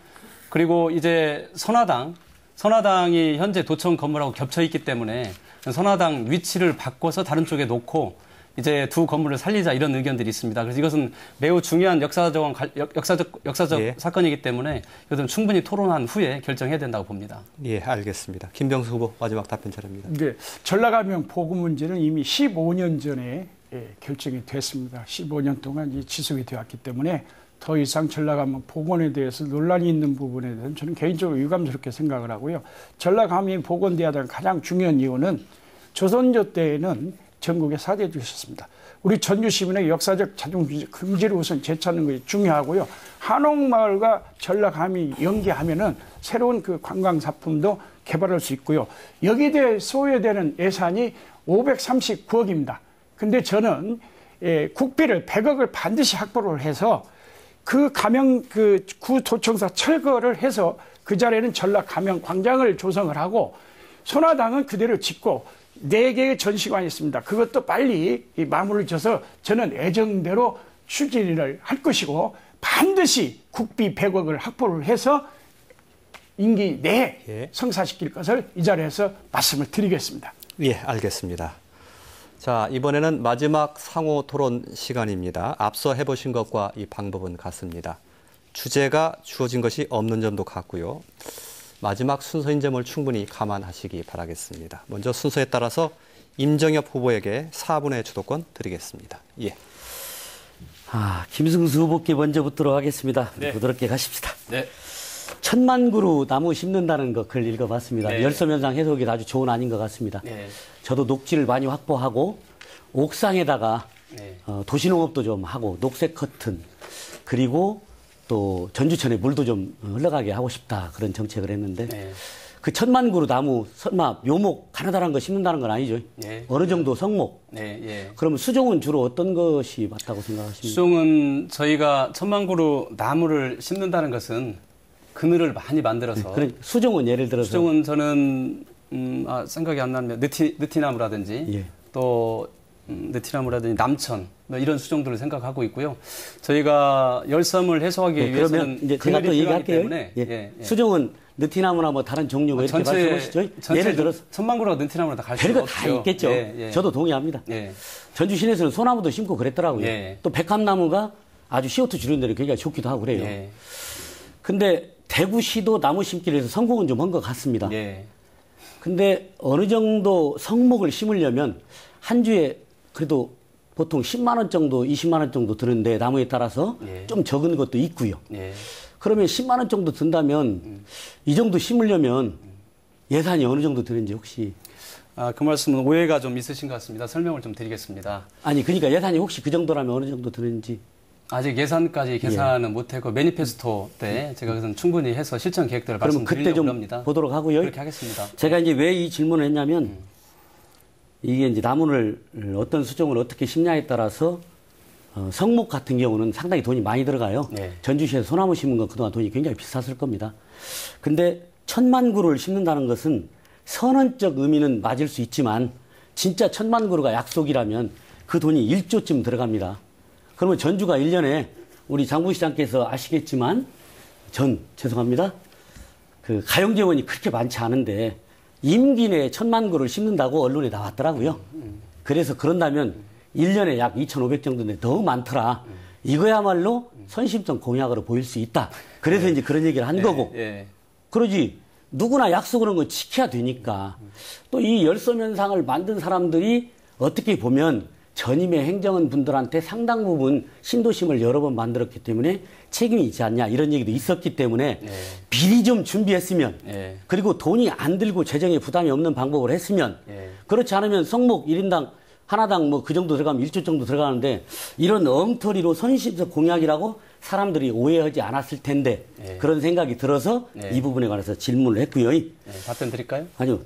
그리고 이제 선화당, 선화당이 현재 도청 건물하고 겹쳐 있기 때문에 선화당 위치를 바꿔서 다른 쪽에 놓고 이제 두 건물을 살리자 이런 의견들이 있습니다. 그래서 이것은 매우 중요한 역사적, 역사적, 역사적 예. 사건이기 때문에 이것은 충분히 토론한 후에 결정해야 된다고 봅니다. 예, 알겠습니다. 김병수 후보 마지막 답변 차례입니다. 네, 전라가명 보급 문제는 이미 15년 전에 예, 결정이 됐습니다. 15년 동안 이 지속이 되었기 때문에 더 이상 전라가명 복원에 대해서 논란이 있는 부분에 대해서는 저는 개인적으로 유감스럽게 생각을 하고요. 전라가명 복원돼야 될 가장 중요한 이유는 조선조 때에는 전국에 사대해 주셨습니다. 우리 전주 시민의 역사적 자존 금지를 우선 되찾는 것이 중요하고요. 한옥마을과 전라감이 연계하면은 새로운 그 관광 상품도 개발할 수 있고요. 여기에 대해 소요되는 예산이 539억입니다. 근데 저는 예, 국비를 100억을 반드시 확보를 해서 그 가명 그 구도청사 철거를 해서 그 자리에는 전라 가명 광장을 조성을 하고 손화당은 그대로 짓고 네 개의 전시관이 있습니다. 그것도 빨리 이 마무리를 져서 저는 애정대로 추진을 할 것이고 반드시 국비 100억을 확보를 해서 임기 내에 예. 성사시킬 것을 이 자리에서 말씀을 드리겠습니다. 예, 알겠습니다. 자, 이번에는 마지막 상호 토론 시간입니다. 앞서 해보신 것과 이 방법은 같습니다. 주제가 주어진 것이 없는 점도 같고요. 마지막 순서인 점을 충분히 감안하시기 바라겠습니다. 먼저 순서에 따라서 임정엽 후보에게 4분의 주도권 드리겠습니다. 예. 아, 김승수 후보께 먼저 붙도록 하겠습니다. 네. 부드럽게 가십시다. 네. 천만 그루 나무 심는다는 거 글 읽어봤습니다. 네. 열섬현상 해석이 아주 좋은 아닌 것 같습니다. 네. 저도 녹지를 많이 확보하고 옥상에다가 네. 어, 도시농업도 좀 하고 녹색 커튼 그리고 또 전주천에 물도 좀 흘러가게 하고 싶다 그런 정책을 했는데 네. 그 천만 그루 나무 설마 묘목 가느다란 거 심는다는 건 아니죠? 네. 어느 정도 성목 네. 예. 그러면 수종은 주로 어떤 것이 맞다고 생각하십니까? 수종은 저희가 천만 그루 나무를 심는다는 것은 그늘을 많이 만들어서 그런 수종은 예를 들어서 수종은 저는 음, 아, 생각이 안 나면 느티, 느티나무라든지 예. 또 음, 느티나무라든지 남천 뭐 이런 수종들을 생각하고 있고요. 저희가 열섬을 해소하기 네, 위해서는 이제 제가 또 얘기할게요. 때문에 예. 예, 예. 수종은 느티나무나 뭐 다른 종류 뭐 이렇게 말씀하시죠? 전체 예를 들어서 천만 그루가 느티나무로 다갈 수가 없죠. 다 있겠죠. 예, 예. 저도 동의합니다. 예. 전주 시내에서는 소나무도 심고 그랬더라고요. 예. 또 백합나무가 아주 CO2 줄이는 데는 굉장히 좋기도 하고 그래요. 예. 근데 대구시도 나무 심기를 해서 성공은 좀 한 것 같습니다. 예. 근데 어느 정도 성목을 심으려면 한 주에 그래도 보통 10만 원 정도, 20만 원 정도 드는데 나무에 따라서 예. 좀 적은 것도 있고요. 예. 그러면 10만 원 정도 든다면 이 정도 심으려면 예산이 어느 정도 드는지 혹시 아, 그 말씀은 오해가 좀 있으신 것 같습니다. 설명을 좀 드리겠습니다. 아니 그러니까 예산이 혹시 그 정도라면 어느 정도 드는지 아직 예산까지 계산은 못했고 매니페스토 때 제가 그것은 충분히 해서 실천 계획들을 그러면 그때 좀 합니다. 보도록 하고요. 그렇게 하겠습니다. 제가 이제 왜 이 질문을 했냐면 이게 이제 나무를 어떤 수종을 어떻게 심냐에 따라서 어, 성목 같은 경우는 상당히 돈이 많이 들어가요. 네. 전주시에서 소나무 심은 건 그동안 돈이 굉장히 비쌌을 겁니다. 근데 천만 그루를 심는다는 것은 선언적 의미는 맞을 수 있지만 진짜 천만 그루가 약속이라면 그 돈이 1조쯤 들어갑니다. 그러면 전주가 1년에 우리 장부시장께서 아시겠지만 전 죄송합니다. 그 가용재원이 그렇게 많지 않은데 임기 내에 천만 그루를 심는다고 언론에 나왔더라고요. 그래서 그런다면 1년에 약 2,500 정도인데 너무 많더라. 이거야말로 선심성 공약으로 보일 수 있다. 그래서 이제 그런 얘기를 한 거고. 예. 그러지 누구나 약속을 한 건 지켜야 되니까 또 이 열섬 현상을 만든 사람들이 어떻게 보면 전임의 행정원 분들한테 상당 부분 신도심을 여러 번 만들었기 때문에 책임이 있지 않냐 이런 얘기도 있었기 때문에 네. 미리 좀 준비했으면 예. 그리고 돈이 안 들고 재정에 부담이 없는 방법을 했으면 예. 그렇지 않으면 성목 1인당 하나당 뭐 그 정도 들어가면 1조 정도 들어가는데 이런 엉터리로 선심적 공약이라고 사람들이 오해하지 않았을 텐데 예. 그런 생각이 들어서 예. 이 부분에 관해서 질문을 했고요. 예. 답변 드릴까요? 아니요.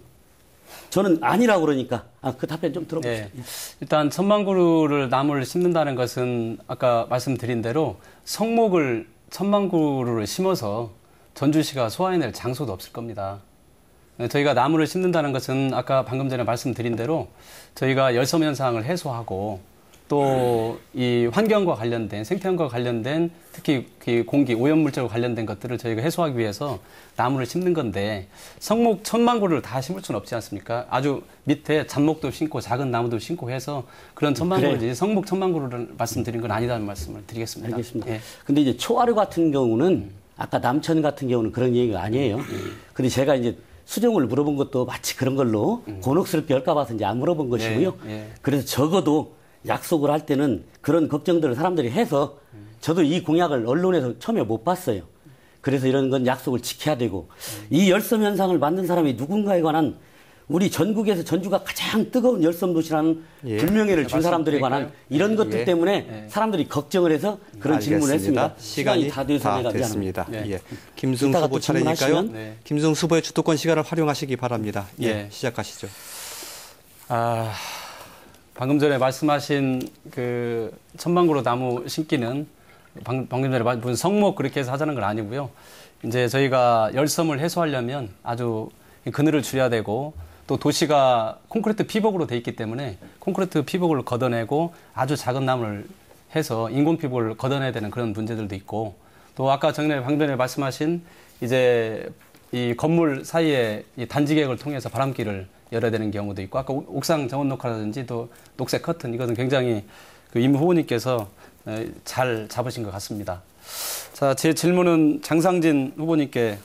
저는 아니라고 그러니까 아, 그 답변 좀 들어보세요. 예. 일단 천만 그루를 나무를 심는다는 것은 아까 말씀드린 대로 성목을 천만 그루를 심어서 전주시가 소화해낼 장소도 없을 겁니다. 예, 저희가 나무를 심는다는 것은 아까 방금 전에 말씀드린 대로 저희가 열섬 현상을 해소하고 또 이 환경과 관련된 생태환과 관련된 특히 그 공기 오염 물질과 관련된 것들을 저희가 해소하기 위해서 나무를 심는 건데 성목 천만 그루를 다 심을 수는 없지 않습니까? 아주 밑에 잡목도 심고 작은 나무도 심고 해서 그런 천만 그래요. 그루지 성목 천만 그루를 말씀드린 건 아니다는 말씀을 드리겠습니다. 알겠습니다. 예. 근데 이제 초하루 같은 경우는 아까 남천 같은 경우는 그런 얘기가 아니에요. 근데 제가 이제 수정을 물어본 것도 마치 그런 걸로 곤혹스럽게 할까 봐서 이제 안 물어본 것이고요. 예, 예. 그래서 적어도 약속을 할 때는 그런 걱정들을 사람들이 해서 저도 이 공약을 언론에서 처음에 못 봤어요. 그래서 이런 건 약속을 지켜야 되고 이 열섬 현상을 만든 사람이 누군가에 관한 우리 전국에서 전주가 가장 뜨거운 열섬 도시라는 예. 불명예를 준 사람들에 관한 말씀드릴까요? 이런 것들 예. 때문에 사람들이 걱정을 해서 그런 질문을 했습니다. 시간이 다 돼서 내가 미안합니다. 됐습니다. 네. 예. 김승 후보 또 차례니까요. 네. 김승 후보의 주도권 시간을 활용하시기 바랍니다. 예, 예. 시작하시죠. 아, 방금 전에 말씀하신 그 천만그루 나무 심기는 방, 방금 전에 말- 무슨 성목 그렇게 해서 하자는 건 아니고요. 이제 저희가 열섬을 해소하려면 아주 그늘을 줄여야 되고 또 도시가 콘크리트 피복으로 돼 있기 때문에 콘크리트 피복을 걷어내고 아주 작은 나무를 해서 인공 피부를 걷어내야 되는 그런 문제들도 있고 또 아까 정례 방변에 말씀하신 이제 이 건물 사이에 이 단지객을 통해서 바람길을 열어야 되는 경우도 있고 아까 옥상 정원 녹화라든지 또 녹색 커튼 이것은 굉장히 그 임 후보님께서 잘 잡으신 것 같습니다. 자, 제 질문은 장상진 후보님께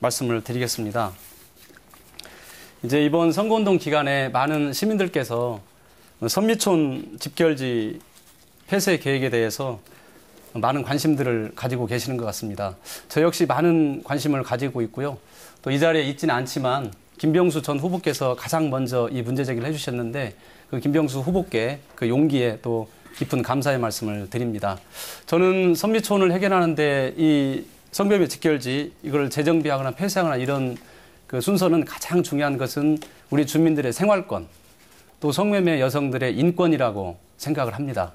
말씀을 드리겠습니다. 이제 이번 선거운동 기간에 많은 시민들께서 선미촌 집결지 폐쇄 계획에 대해서 많은 관심들을 가지고 계시는 것 같습니다. 저 역시 많은 관심을 가지고 있고요. 또 이 자리에 있지는 않지만 김병수 전 후보께서 가장 먼저 이 문제 제기를 해주셨는데 그 김병수 후보께 그 용기에 또 깊은 감사의 말씀을 드립니다. 저는 선미촌을 해결하는데 이 성별의 직결지 이걸 재정비하거나 폐쇄하거나 이런 그 순서는 가장 중요한 것은 우리 주민들의 생활권 또 성매매 여성들의 인권이라고 생각을 합니다.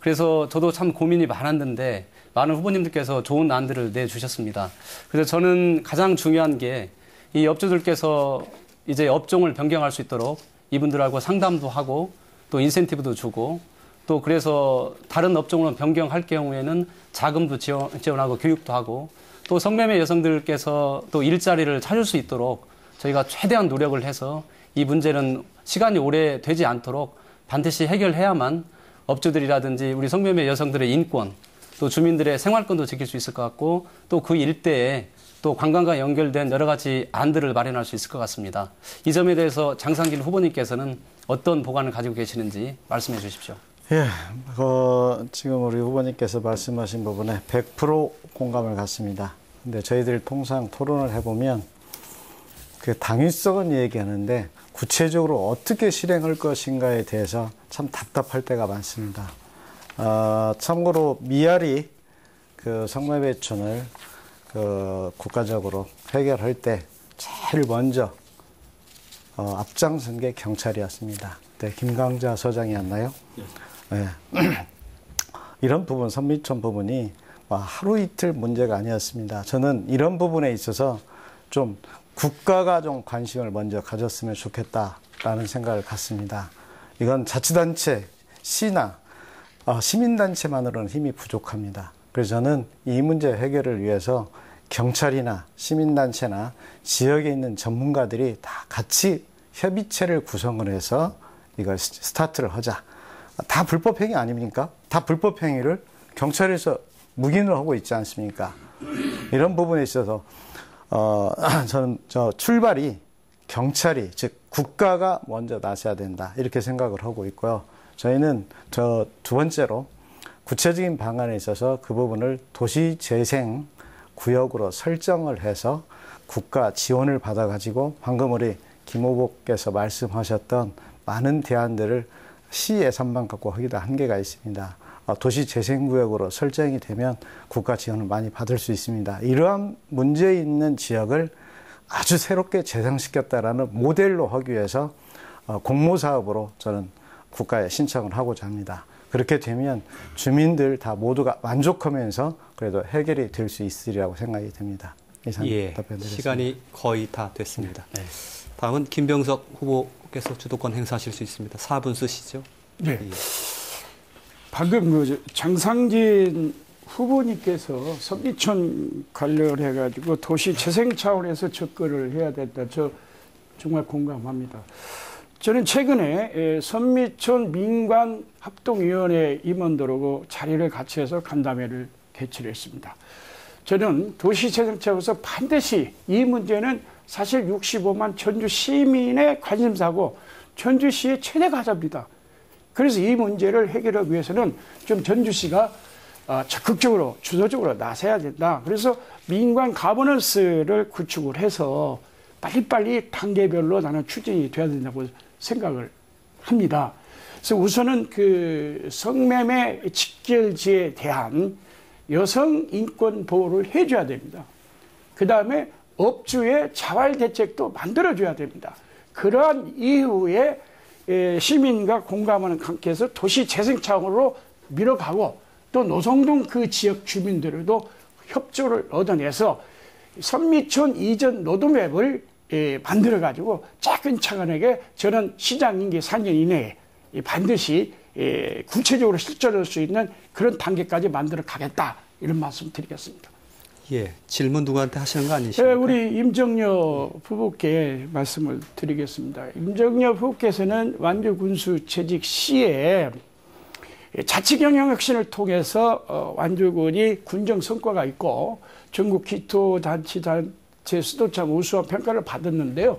그래서 저도 참 고민이 많았는데 많은 후보님들께서 좋은 안들을 내주셨습니다. 그래서 저는 가장 중요한 게 이 업주들께서 이제 업종을 변경할 수 있도록 이분들하고 상담도 하고 또 인센티브도 주고 또 그래서 다른 업종으로 변경할 경우에는 자금도 지원, 지원하고 교육도 하고 또 성매매 여성들께서 또 일자리를 찾을 수 있도록 저희가 최대한 노력을 해서 이 문제는 시간이 오래 되지 않도록 반드시 해결해야만 업주들이라든지 우리 성매매 여성들의 인권 또 주민들의 생활권도 지킬 수 있을 것 같고 또 그 일대에 또 관광과 연결된 여러 가지 안들을 마련할 수 있을 것 같습니다. 이 점에 대해서 장상길 후보님께서는 어떤 보관을 가지고 계시는지 말씀해 주십시오. 예, 그 지금 우리 후보님께서 말씀하신 부분에 100% 공감을 갖습니다. 근데 저희들 통상 토론을 해보면 그 당위성은 얘기하는데 구체적으로 어떻게 실행할 것인가에 대해서 참 답답할 때가 많습니다. 어, 참고로 미아리 그 성매매촌을 그 국가적으로 해결할 때 제일 먼저 어, 앞장선 게 경찰이었습니다. 네, 김강자 서장이었나요? 네. 이런 부분, 선미촌 부분이 하루 이틀 문제가 아니었습니다. 저는 이런 부분에 있어서 좀 국가가 좀 관심을 먼저 가졌으면 좋겠다라는 생각을 갖습니다. 이건 자치단체, 시나 어, 시민단체만으로는 힘이 부족합니다. 그래서 저는 이 문제 해결을 위해서 경찰이나 시민단체나 지역에 있는 전문가들이 다 같이 협의체를 구성을 해서 이걸 스타트를 하자. 다 불법 행위 아닙니까? 다 불법 행위를 경찰에서 묵인을 하고 있지 않습니까? 이런 부분에 있어서 어 저는 저 출발이 경찰이 즉 국가가 먼저 나서야 된다 이렇게 생각을 하고 있고요. 저희는 저 두 번째로 구체적인 방안에 있어서 그 부분을 도시 재생 구역으로 설정을 해서 국가 지원을 받아가지고 방금 우리 김 후보께서 말씀하셨던 많은 대안들을 시 예산만 갖고 하기도 한계가 있습니다. 어, 도시 재생구역으로 설정이 되면 국가 지원을 많이 받을 수 있습니다. 이러한 문제 있는 지역을 아주 새롭게 재생시켰다라는 모델로 하기 위해서 어, 공모 사업으로 저는 국가에 신청을 하고자 합니다. 그렇게 되면 주민들 다 모두가 만족하면서 그래도 해결이 될 수 있으리라고 생각이 됩니다. 이상 예, 답변드리겠습니다. 시간이 거의 다 됐습니다. 네. 다음은 김병석 후보께서 주도권 행사하실 수 있습니다. 4분 쓰시죠. 네. 예. 방금 그 장상진 후보님께서 선미촌 관련해 가지고 도시 재생 차원에서 접근을 해야 된다. 저 정말 공감합니다. 저는 최근에 선미촌 민관 합동위원회 임원들하고 자리를 같이 해서 간담회를 개최를 했습니다. 저는 도시재생차원에서 반드시 이 문제는 사실 65만 전주 시민의 관심사고 전주시의 최대 과제입니다. 그래서 이 문제를 해결하기 위해서는 좀 전주시가 아, 적극적으로 주도적으로 나서야 된다. 그래서 민관 가버넌스를 구축을 해서 빨리빨리 단계별로 나는 추진이 돼야 된다고 생각을 합니다. 그래서 우선은 그 성매매 직결지에 대한 여성 인권 보호를 해줘야 됩니다. 그 다음에 업주의 자활 대책도 만들어줘야 됩니다. 그러한 이후에 시민과 공감하는 관계에서 도시 재생 차원으로 밀어가고 또 노성동 그 지역 주민들도 협조를 얻어내서 선미촌 이전 로드맵을 만들어 가지고 작은 차관에게 저는 시장 임기 4년 이내에 반드시 예, 구체적으로 실천할 수 있는 그런 단계까지 만들어 가겠다 이런 말씀 드리겠습니다. 예, 질문 누구한테 하시는 거 예, 아니십니까? 우리 임정여 후보께 말씀을 드리겠습니다. 임정여 후보께서는 완주 군수 재직 시에 자치 경영 혁신을 통해서 어, 완주군이 군정 성과가 있고 전국 기토 단체 단 체 수도참 우수한 평가를 받았는데요.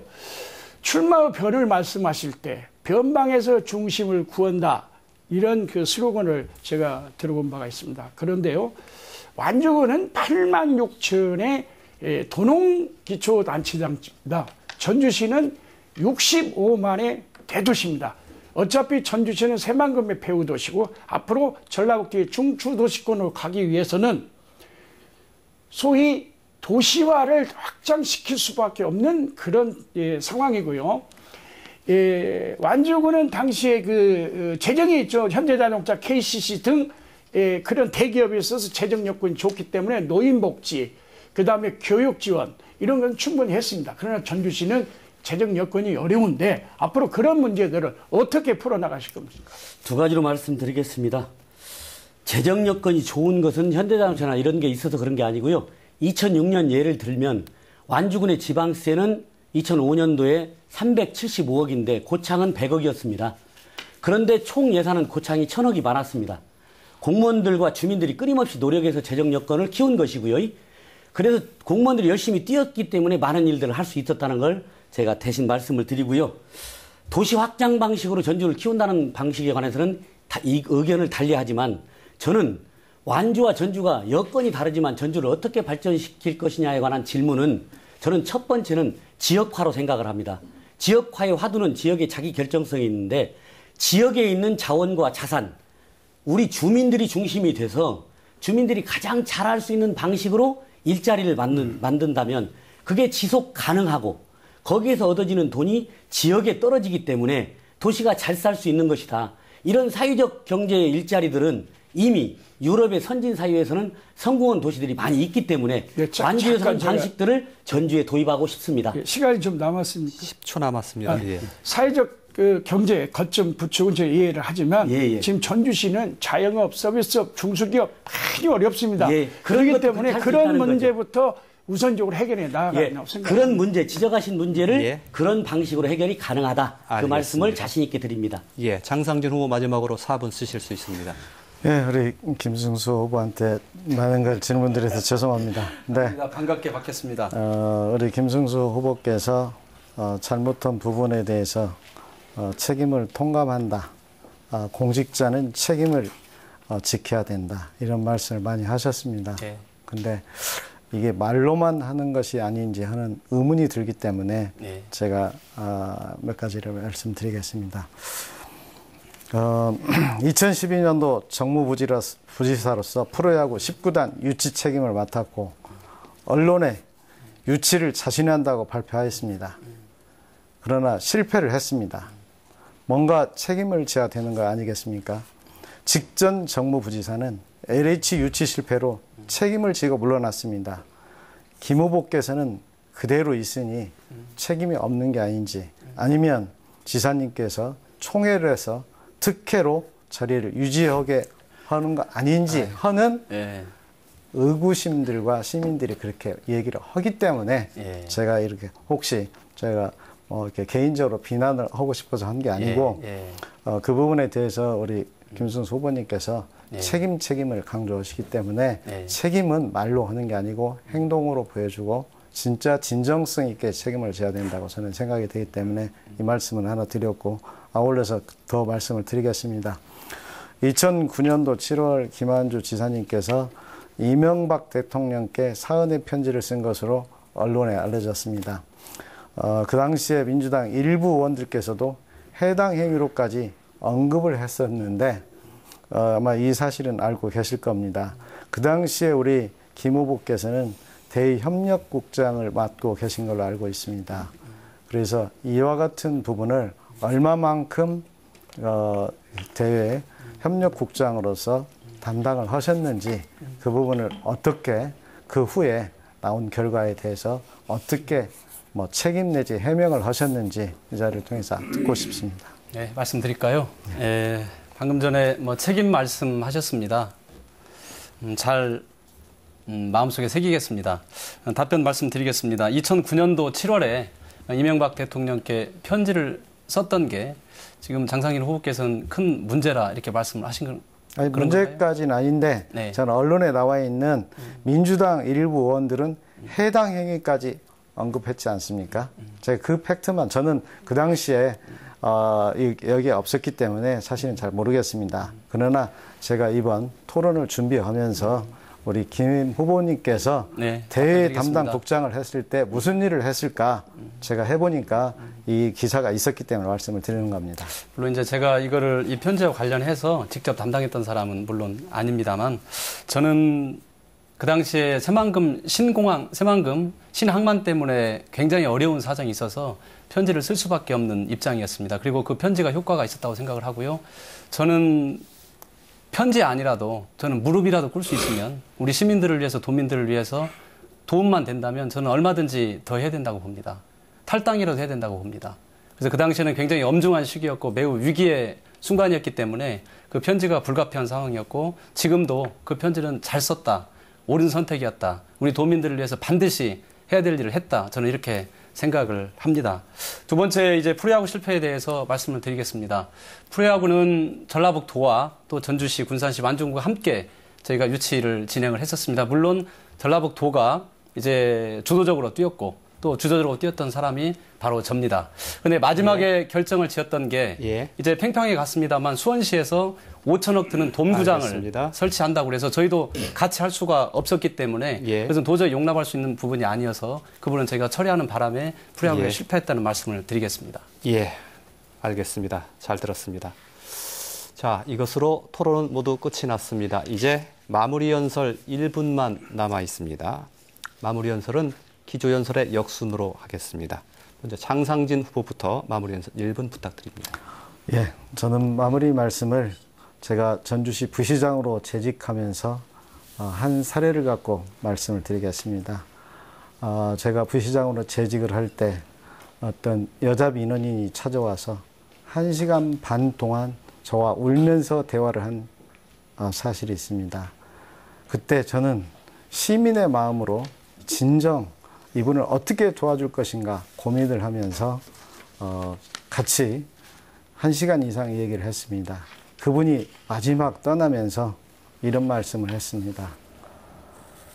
출마 변을 말씀하실 때 변방에서 중심을 구한다 이런 그 슬로건을 제가 들어본 바가 있습니다. 그런데요. 완주군은 8만 6천의 예, 도농 기초 단체장입니다. 전주시는 65만의 대도시입니다. 어차피 전주시는 새만금의 배후 도시고 앞으로 전라북도의 중추 도시권으로 가기 위해서는 소위 도시화를 확장시킬 수밖에 없는 그런 예, 상황이고요. 예, 완주군은 당시에 그 어, 재정이 있죠. 현대자동차, KCC 등 예, 그런 대기업에 있어서 재정 여건이 좋기 때문에 노인복지, 그 다음에 교육 지원 이런 건 충분히 했습니다. 그러나 전주시는 재정 여건이 어려운데 앞으로 그런 문제들을 어떻게 풀어나가실 겁니까? 두 가지로 말씀드리겠습니다. 재정 여건이 좋은 것은 현대자동차나 이런 게 있어서 그런 게 아니고요. 2006년 예를 들면 완주군의 지방세는 2005년도에 375억인데 고창은 100억이었습니다. 그런데 총 예산은 고창이 1000억이 많았습니다. 공무원들과 주민들이 끊임없이 노력해서 재정 여건을 키운 것이고요. 그래서 공무원들이 열심히 뛰었기 때문에 많은 일들을 할 수 있었다는 걸 제가 대신 말씀을 드리고요. 도시 확장 방식으로 전주를 키운다는 방식에 관해서는 다이 의견을 달리하지만 저는 완주와 전주가 여건이 다르지만 전주를 어떻게 발전시킬 것이냐에 관한 질문은 저는 첫 번째는 지역화로 생각을 합니다. 지역화의 화두는 지역의 자기 결정성이 있는데 지역에 있는 자원과 자산, 우리 주민들이 중심이 돼서 주민들이 가장 잘할 수 있는 방식으로 일자리를 만든, 만든다면 그게 지속 가능하고 거기에서 얻어지는 돈이 지역에 떨어지기 때문에 도시가 잘 살 수 있는 것이다. 이런 사회적 경제의 일자리들은 이미 유럽의 선진 사회에서는 성공한 도시들이 많이 있기 때문에 네, 자- 완주에서는 방식들을 전주에 도입하고 싶습니다. 예, 시간이 좀 남았습니까? 10초 남았습니다. 아, 예. 사회적 그 경제 거점 부축은 제가 이해를 하지만 예, 예. 지금 전주시는 자영업, 서비스업, 중소기업 많이 어렵습니다. 예, 그런 그렇기 때문에 그런 있다는 거죠. 문제부터 우선적으로 해결해 나가야 예, 된다고 생각합니다. 그런 문제 지적하신 문제를 예. 그런 방식으로 해결이 가능하다. 그 알겠습니다. 말씀을 자신 있게 드립니다. 예, 장상준 후보 마지막으로 4분 쓰실 수 있습니다. 예, 우리 김승수 후보한테 많은 걸 질문드려서 죄송합니다. 네. 반갑게 받겠습니다. 어, 우리 김승수 후보께서 어, 잘못한 부분에 대해서 어, 책임을 통감한다. 아, 공직자는 책임을 어, 지켜야 된다. 이런 말씀을 많이 하셨습니다. 예. 근데 이게 말로만 하는 것이 아닌지 하는 의문이 들기 때문에 네. 제가 아, 몇 가지를 말씀드리겠습니다. 어, 2012년도 정무부지사로서 프로야구 19단 유치 책임을 맡았고 언론에 유치를 자신한다고 발표하였습니다. 그러나 실패를 했습니다. 뭔가 책임을 져야 되는 거 아니겠습니까? 직전 정무부지사는 LH 유치 실패로 책임을 지고 물러났습니다. 김 후보께서는 그대로 있으니 책임이 없는 게 아닌지 아니면 지사님께서 총회를 해서 특혜로 자리를 유지하게 하는 거 아닌지 하는 예. 의구심들과 시민들이 그렇게 얘기를 하기 때문에 예. 제가 이렇게 혹시 제가 뭐 이렇게 개인적으로 비난을 하고 싶어서 한 게 아니고 예, 예. 어, 그 부분에 대해서 우리 김순수 후보님께서 예. 책임 책임을 강조하시기 때문에 예. 책임은 말로 하는 게 아니고 행동으로 보여주고 진짜 진정성 있게 책임을 져야 된다고 저는 생각이 되기 때문에 이 말씀을 하나 드렸고 아울러서 더 말씀을 드리겠습니다. 2009년도 7월 김한주 지사님께서 이명박 대통령께 사은의 편지를 쓴 것으로 언론에 알려졌습니다. 어, 그 당시에 민주당 일부 의원들께서도 해당 행위로까지 언급을 했었는데 어, 아마 이 사실은 알고 계실 겁니다. 그 당시에 우리 김 후보께서는 대협력국장을 맡고 계신 걸로 알고 있습니다. 그래서 이와 같은 부분을 얼마만큼 어, 대외 협력국장으로서 담당을 하셨는지 그 부분을 어떻게 그 후에 나온 결과에 대해서 어떻게 뭐 책임 내지 해명을 하셨는지 이 자리를 통해서 듣고 싶습니다. 네, 말씀드릴까요? 예, 방금 전에 뭐 책임 말씀하셨습니다. 음, 잘 음, 마음속에 새기겠습니다. 어, 답변 말씀드리겠습니다. 2009년도 7월에 이명박 대통령께 편지를 썼던 게 지금 장상인 후보께서는 큰 문제라 이렇게 말씀을 하신 건 아니? 문제까지는 아닌데 네. 저는 언론에 나와 있는 민주당 일부 의원들은 해당 행위까지 언급했지 않습니까? 제가 그 팩트만 저는 그 당시에 어, 이- 여기에 없었기 때문에 사실은 잘 모르겠습니다. 그러나 제가 이번 토론을 준비하면서 우리 김 후보님께서 네, 대회. 담당 국장을 했을 때 무슨 일을 했을까 제가 해보니까 이 기사가 있었기 때문에 말씀을 드리는 겁니다. 물론 이제 제가 이거를 이 편지와 관련해서 직접 담당했던 사람은 물론 아닙니다만 저는 그 당시에 새만금 신공항 새만금 신항만 때문에 굉장히 어려운 사정이 있어서 편지를 쓸 수밖에 없는 입장이었습니다. 그리고 그 편지가 효과가 있었다고 생각을 하고요. 저는 편지 아니라도 저는 무릎이라도 꿇을 수 있으면 우리 시민들을 위해서 도민들을 위해서 도움만 된다면 저는 얼마든지 더 해야 된다고 봅니다. 탈당이라도 해야 된다고 봅니다. 그래서 그 당시에는 굉장히 엄중한 시기였고 매우 위기의 순간이었기 때문에 그 편지가 불가피한 상황이었고 지금도 그 편지는 잘 썼다. 옳은 선택이었다. 우리 도민들을 위해서 반드시 해야 될 일을 했다. 저는 이렇게 생각을 합니다. 두 번째 이제 프로야구 실패에 대해서 말씀을 드리겠습니다. 프로야구는 전라북도와 또 전주시, 군산시, 완주군과 함께 저희가 유치를 진행을 했었습니다. 물론 전라북도가 이제 주도적으로 뛰었고 또 주도적으로 뛰었던 사람이 바로 접니다. 근데 마지막에 결정을 지었던 게 예. 이제 팽평에 갔습니다만 수원시에서 5천억 드는 돔구장을 알겠습니다. 설치한다고 그래서 저희도 같이 할 수가 없었기 때문에 예. 그래서 도저히 용납할 수 있는 부분이 아니어서 그 부분은 저희가 처리하는 바람에 프로야구에 예. 실패했다는 말씀을 드리겠습니다. 예, 알겠습니다. 잘 들었습니다. 자, 이것으로 토론은 모두 끝이 났습니다. 이제 마무리 연설 1분만 남아 있습니다. 마무리 연설은 기조 연설의 역순으로 하겠습니다. 먼저 장상진 후보부터 마무리 연설 1분 부탁드립니다. 예, 저는 마무리 말씀을 제가 전주시 부시장으로 재직하면서 어, 한 사례를 갖고 말씀을 드리겠습니다. 어, 제가 부시장으로 재직을 할 때 어떤 여자 민원인이 찾아와서 한 시간 반 동안 저와 울면서 대화를 한 어, 사실이 있습니다. 그때 저는 시민의 마음으로 진정 이분을 어떻게 도와줄 것인가 고민을 하면서 어, 같이 한 시간 이상 얘기를 했습니다. 그분이 마지막 떠나면서 이런 말씀을 했습니다.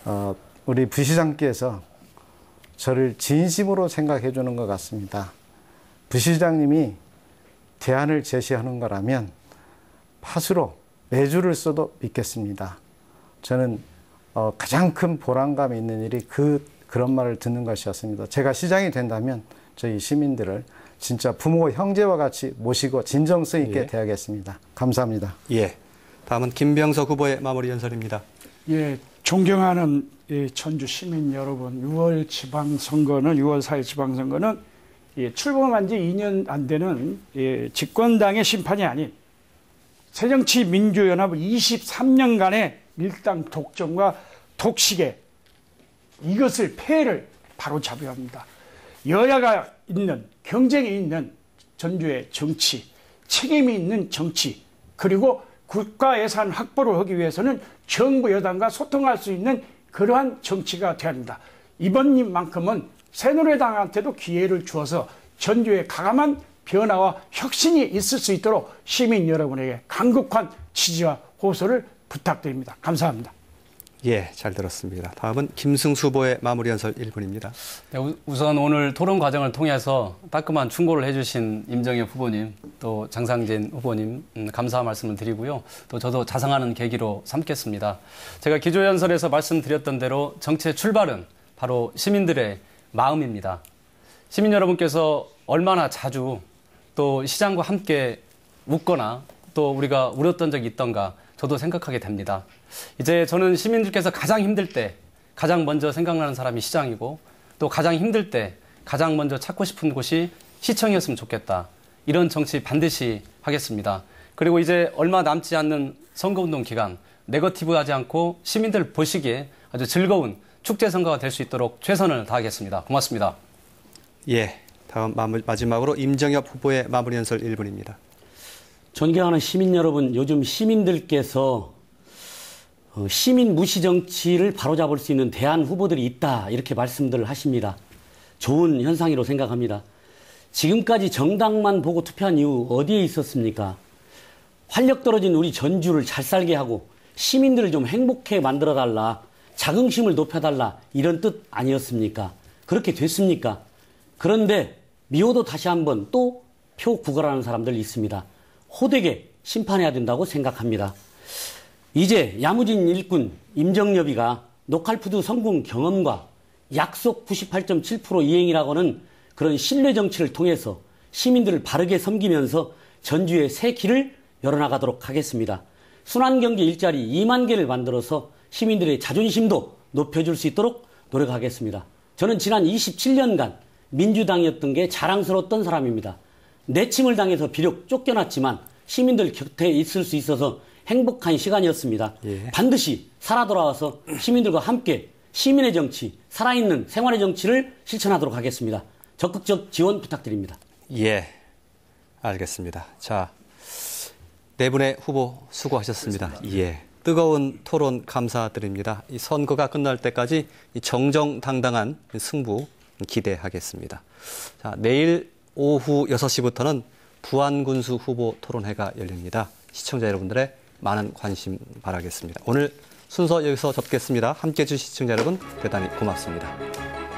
어, 우리 부시장께서 저를 진심으로 생각해 주는 것 같습니다. 부시장님이 대안을 제시하는 거라면 파수로 매주를 써도 믿겠습니다. 저는 어, 가장 큰 보람감이 있는 일이 그 그런 말을 듣는 것이었습니다. 제가 시장이 된다면 저희 시민들을 진짜 부모 형제와 같이 모시고 진정성 있게 예. 대하겠습니다. 감사합니다. 예, 다음은 김병석 후보의 마무리 연설입니다. 예, 존경하는 이 천주 시민 여러분, 6월 지방선거는 6월 4일 지방선거는 예, 출범한 지 2년 안 되는 예, 집권당의 심판이 아닌 새정치 민주연합 23년간의 밀당 독점과 독식에 이것을 폐해를 바로 잡아야 합니다. 여야가 있는 경쟁이 있는 전주의 정치, 책임이 있는 정치, 그리고 국가 예산 확보를 하기 위해서는 정부 여당과 소통할 수 있는 그러한 정치가 되어야 합니다. 이번님만큼은 새누리당한테도 기회를 주어서 전주에 가감한 변화와 혁신이 있을 수 있도록 시민 여러분에게 강력한 지지와 호소를 부탁드립니다. 감사합니다. 예, 잘 들었습니다. 다음은 김승수 후보의 마무리 연설 1분입니다. 네, 우- 우선 오늘 토론 과정을 통해서 따끔한 충고를 해주신 임정엽 후보님, 또 장상진 후보님 음, 감사 말씀을 드리고요. 또 저도 자상하는 계기로 삼겠습니다. 제가 기조 연설에서 말씀드렸던 대로 정치의 출발은 바로 시민들의 마음입니다. 시민 여러분께서 얼마나 자주 또 시장과 함께 웃거나 또 우리가 울었던 적이 있던가 저도 생각하게 됩니다. 이제 저는 시민들께서 가장 힘들 때 가장 먼저 생각나는 사람이 시장이고 또 가장 힘들 때 가장 먼저 찾고 싶은 곳이 시청이었으면 좋겠다. 이런 정치 반드시 하겠습니다. 그리고 이제 얼마 남지 않는 선거운동 기간 네거티브하지 않고 시민들 보시기에 아주 즐거운 축제 선거가 될 수 있도록 최선을 다하겠습니다. 고맙습니다. 예, 다음 마지막으로 임정엽 후보의 마무리 연설 1분입니다. 존경하는 시민 여러분, 요즘 시민들께서 어, 시민 무시 정치를 바로잡을 수 있는 대안 후보들이 있다 이렇게 말씀들을 하십니다. 좋은 현상이라고 생각합니다. 지금까지 정당만 보고 투표한 이유 어디에 있었습니까? 활력 떨어진 우리 전주를 잘 살게 하고 시민들을 좀 행복해 만들어 달라. 자긍심을 높여 달라. 이런 뜻 아니었습니까? 그렇게 됐습니까? 그런데 미워도 다시 한번 또 표 구걸하는 사람들 있습니다. 호되게 심판해야 된다고 생각합니다. 이제 야무진 일꾼 임정여비가 노칼푸드 성공 경험과 약속 98.7% 이행이라고는 그런 신뢰 정치를 통해서 시민들을 바르게 섬기면서 전주의 새 길을 열어나가도록 하겠습니다. 순환 경제 일자리 2만 개를 만들어서 시민들의 자존심도 높여줄 수 있도록 노력하겠습니다. 저는 지난 27년간 민주당이었던 게 자랑스러웠던 사람입니다. 내침을 당해서 비록 쫓겨났지만 시민들 곁에 있을 수 있어서 행복한 시간이었습니다. 예. 반드시 살아 돌아와서 시민들과 함께 시민의 정치, 살아있는 생활의 정치를 실천하도록 하겠습니다. 적극적 지원 부탁드립니다. 예, 알겠습니다. 자, 네 분의 후보 수고하셨습니다. 예. 뜨거운 토론 감사드립니다. 이 선거가 끝날 때까지 이 정정당당한 승부 기대하겠습니다. 자, 내일 오후 6시부터는 부안군수 후보 토론회가 열립니다. 시청자 여러분들의 많은 관심 바라겠습니다. 오늘 순서 여기서 접겠습니다. 함께 해주신 시청자 여러분 대단히 고맙습니다.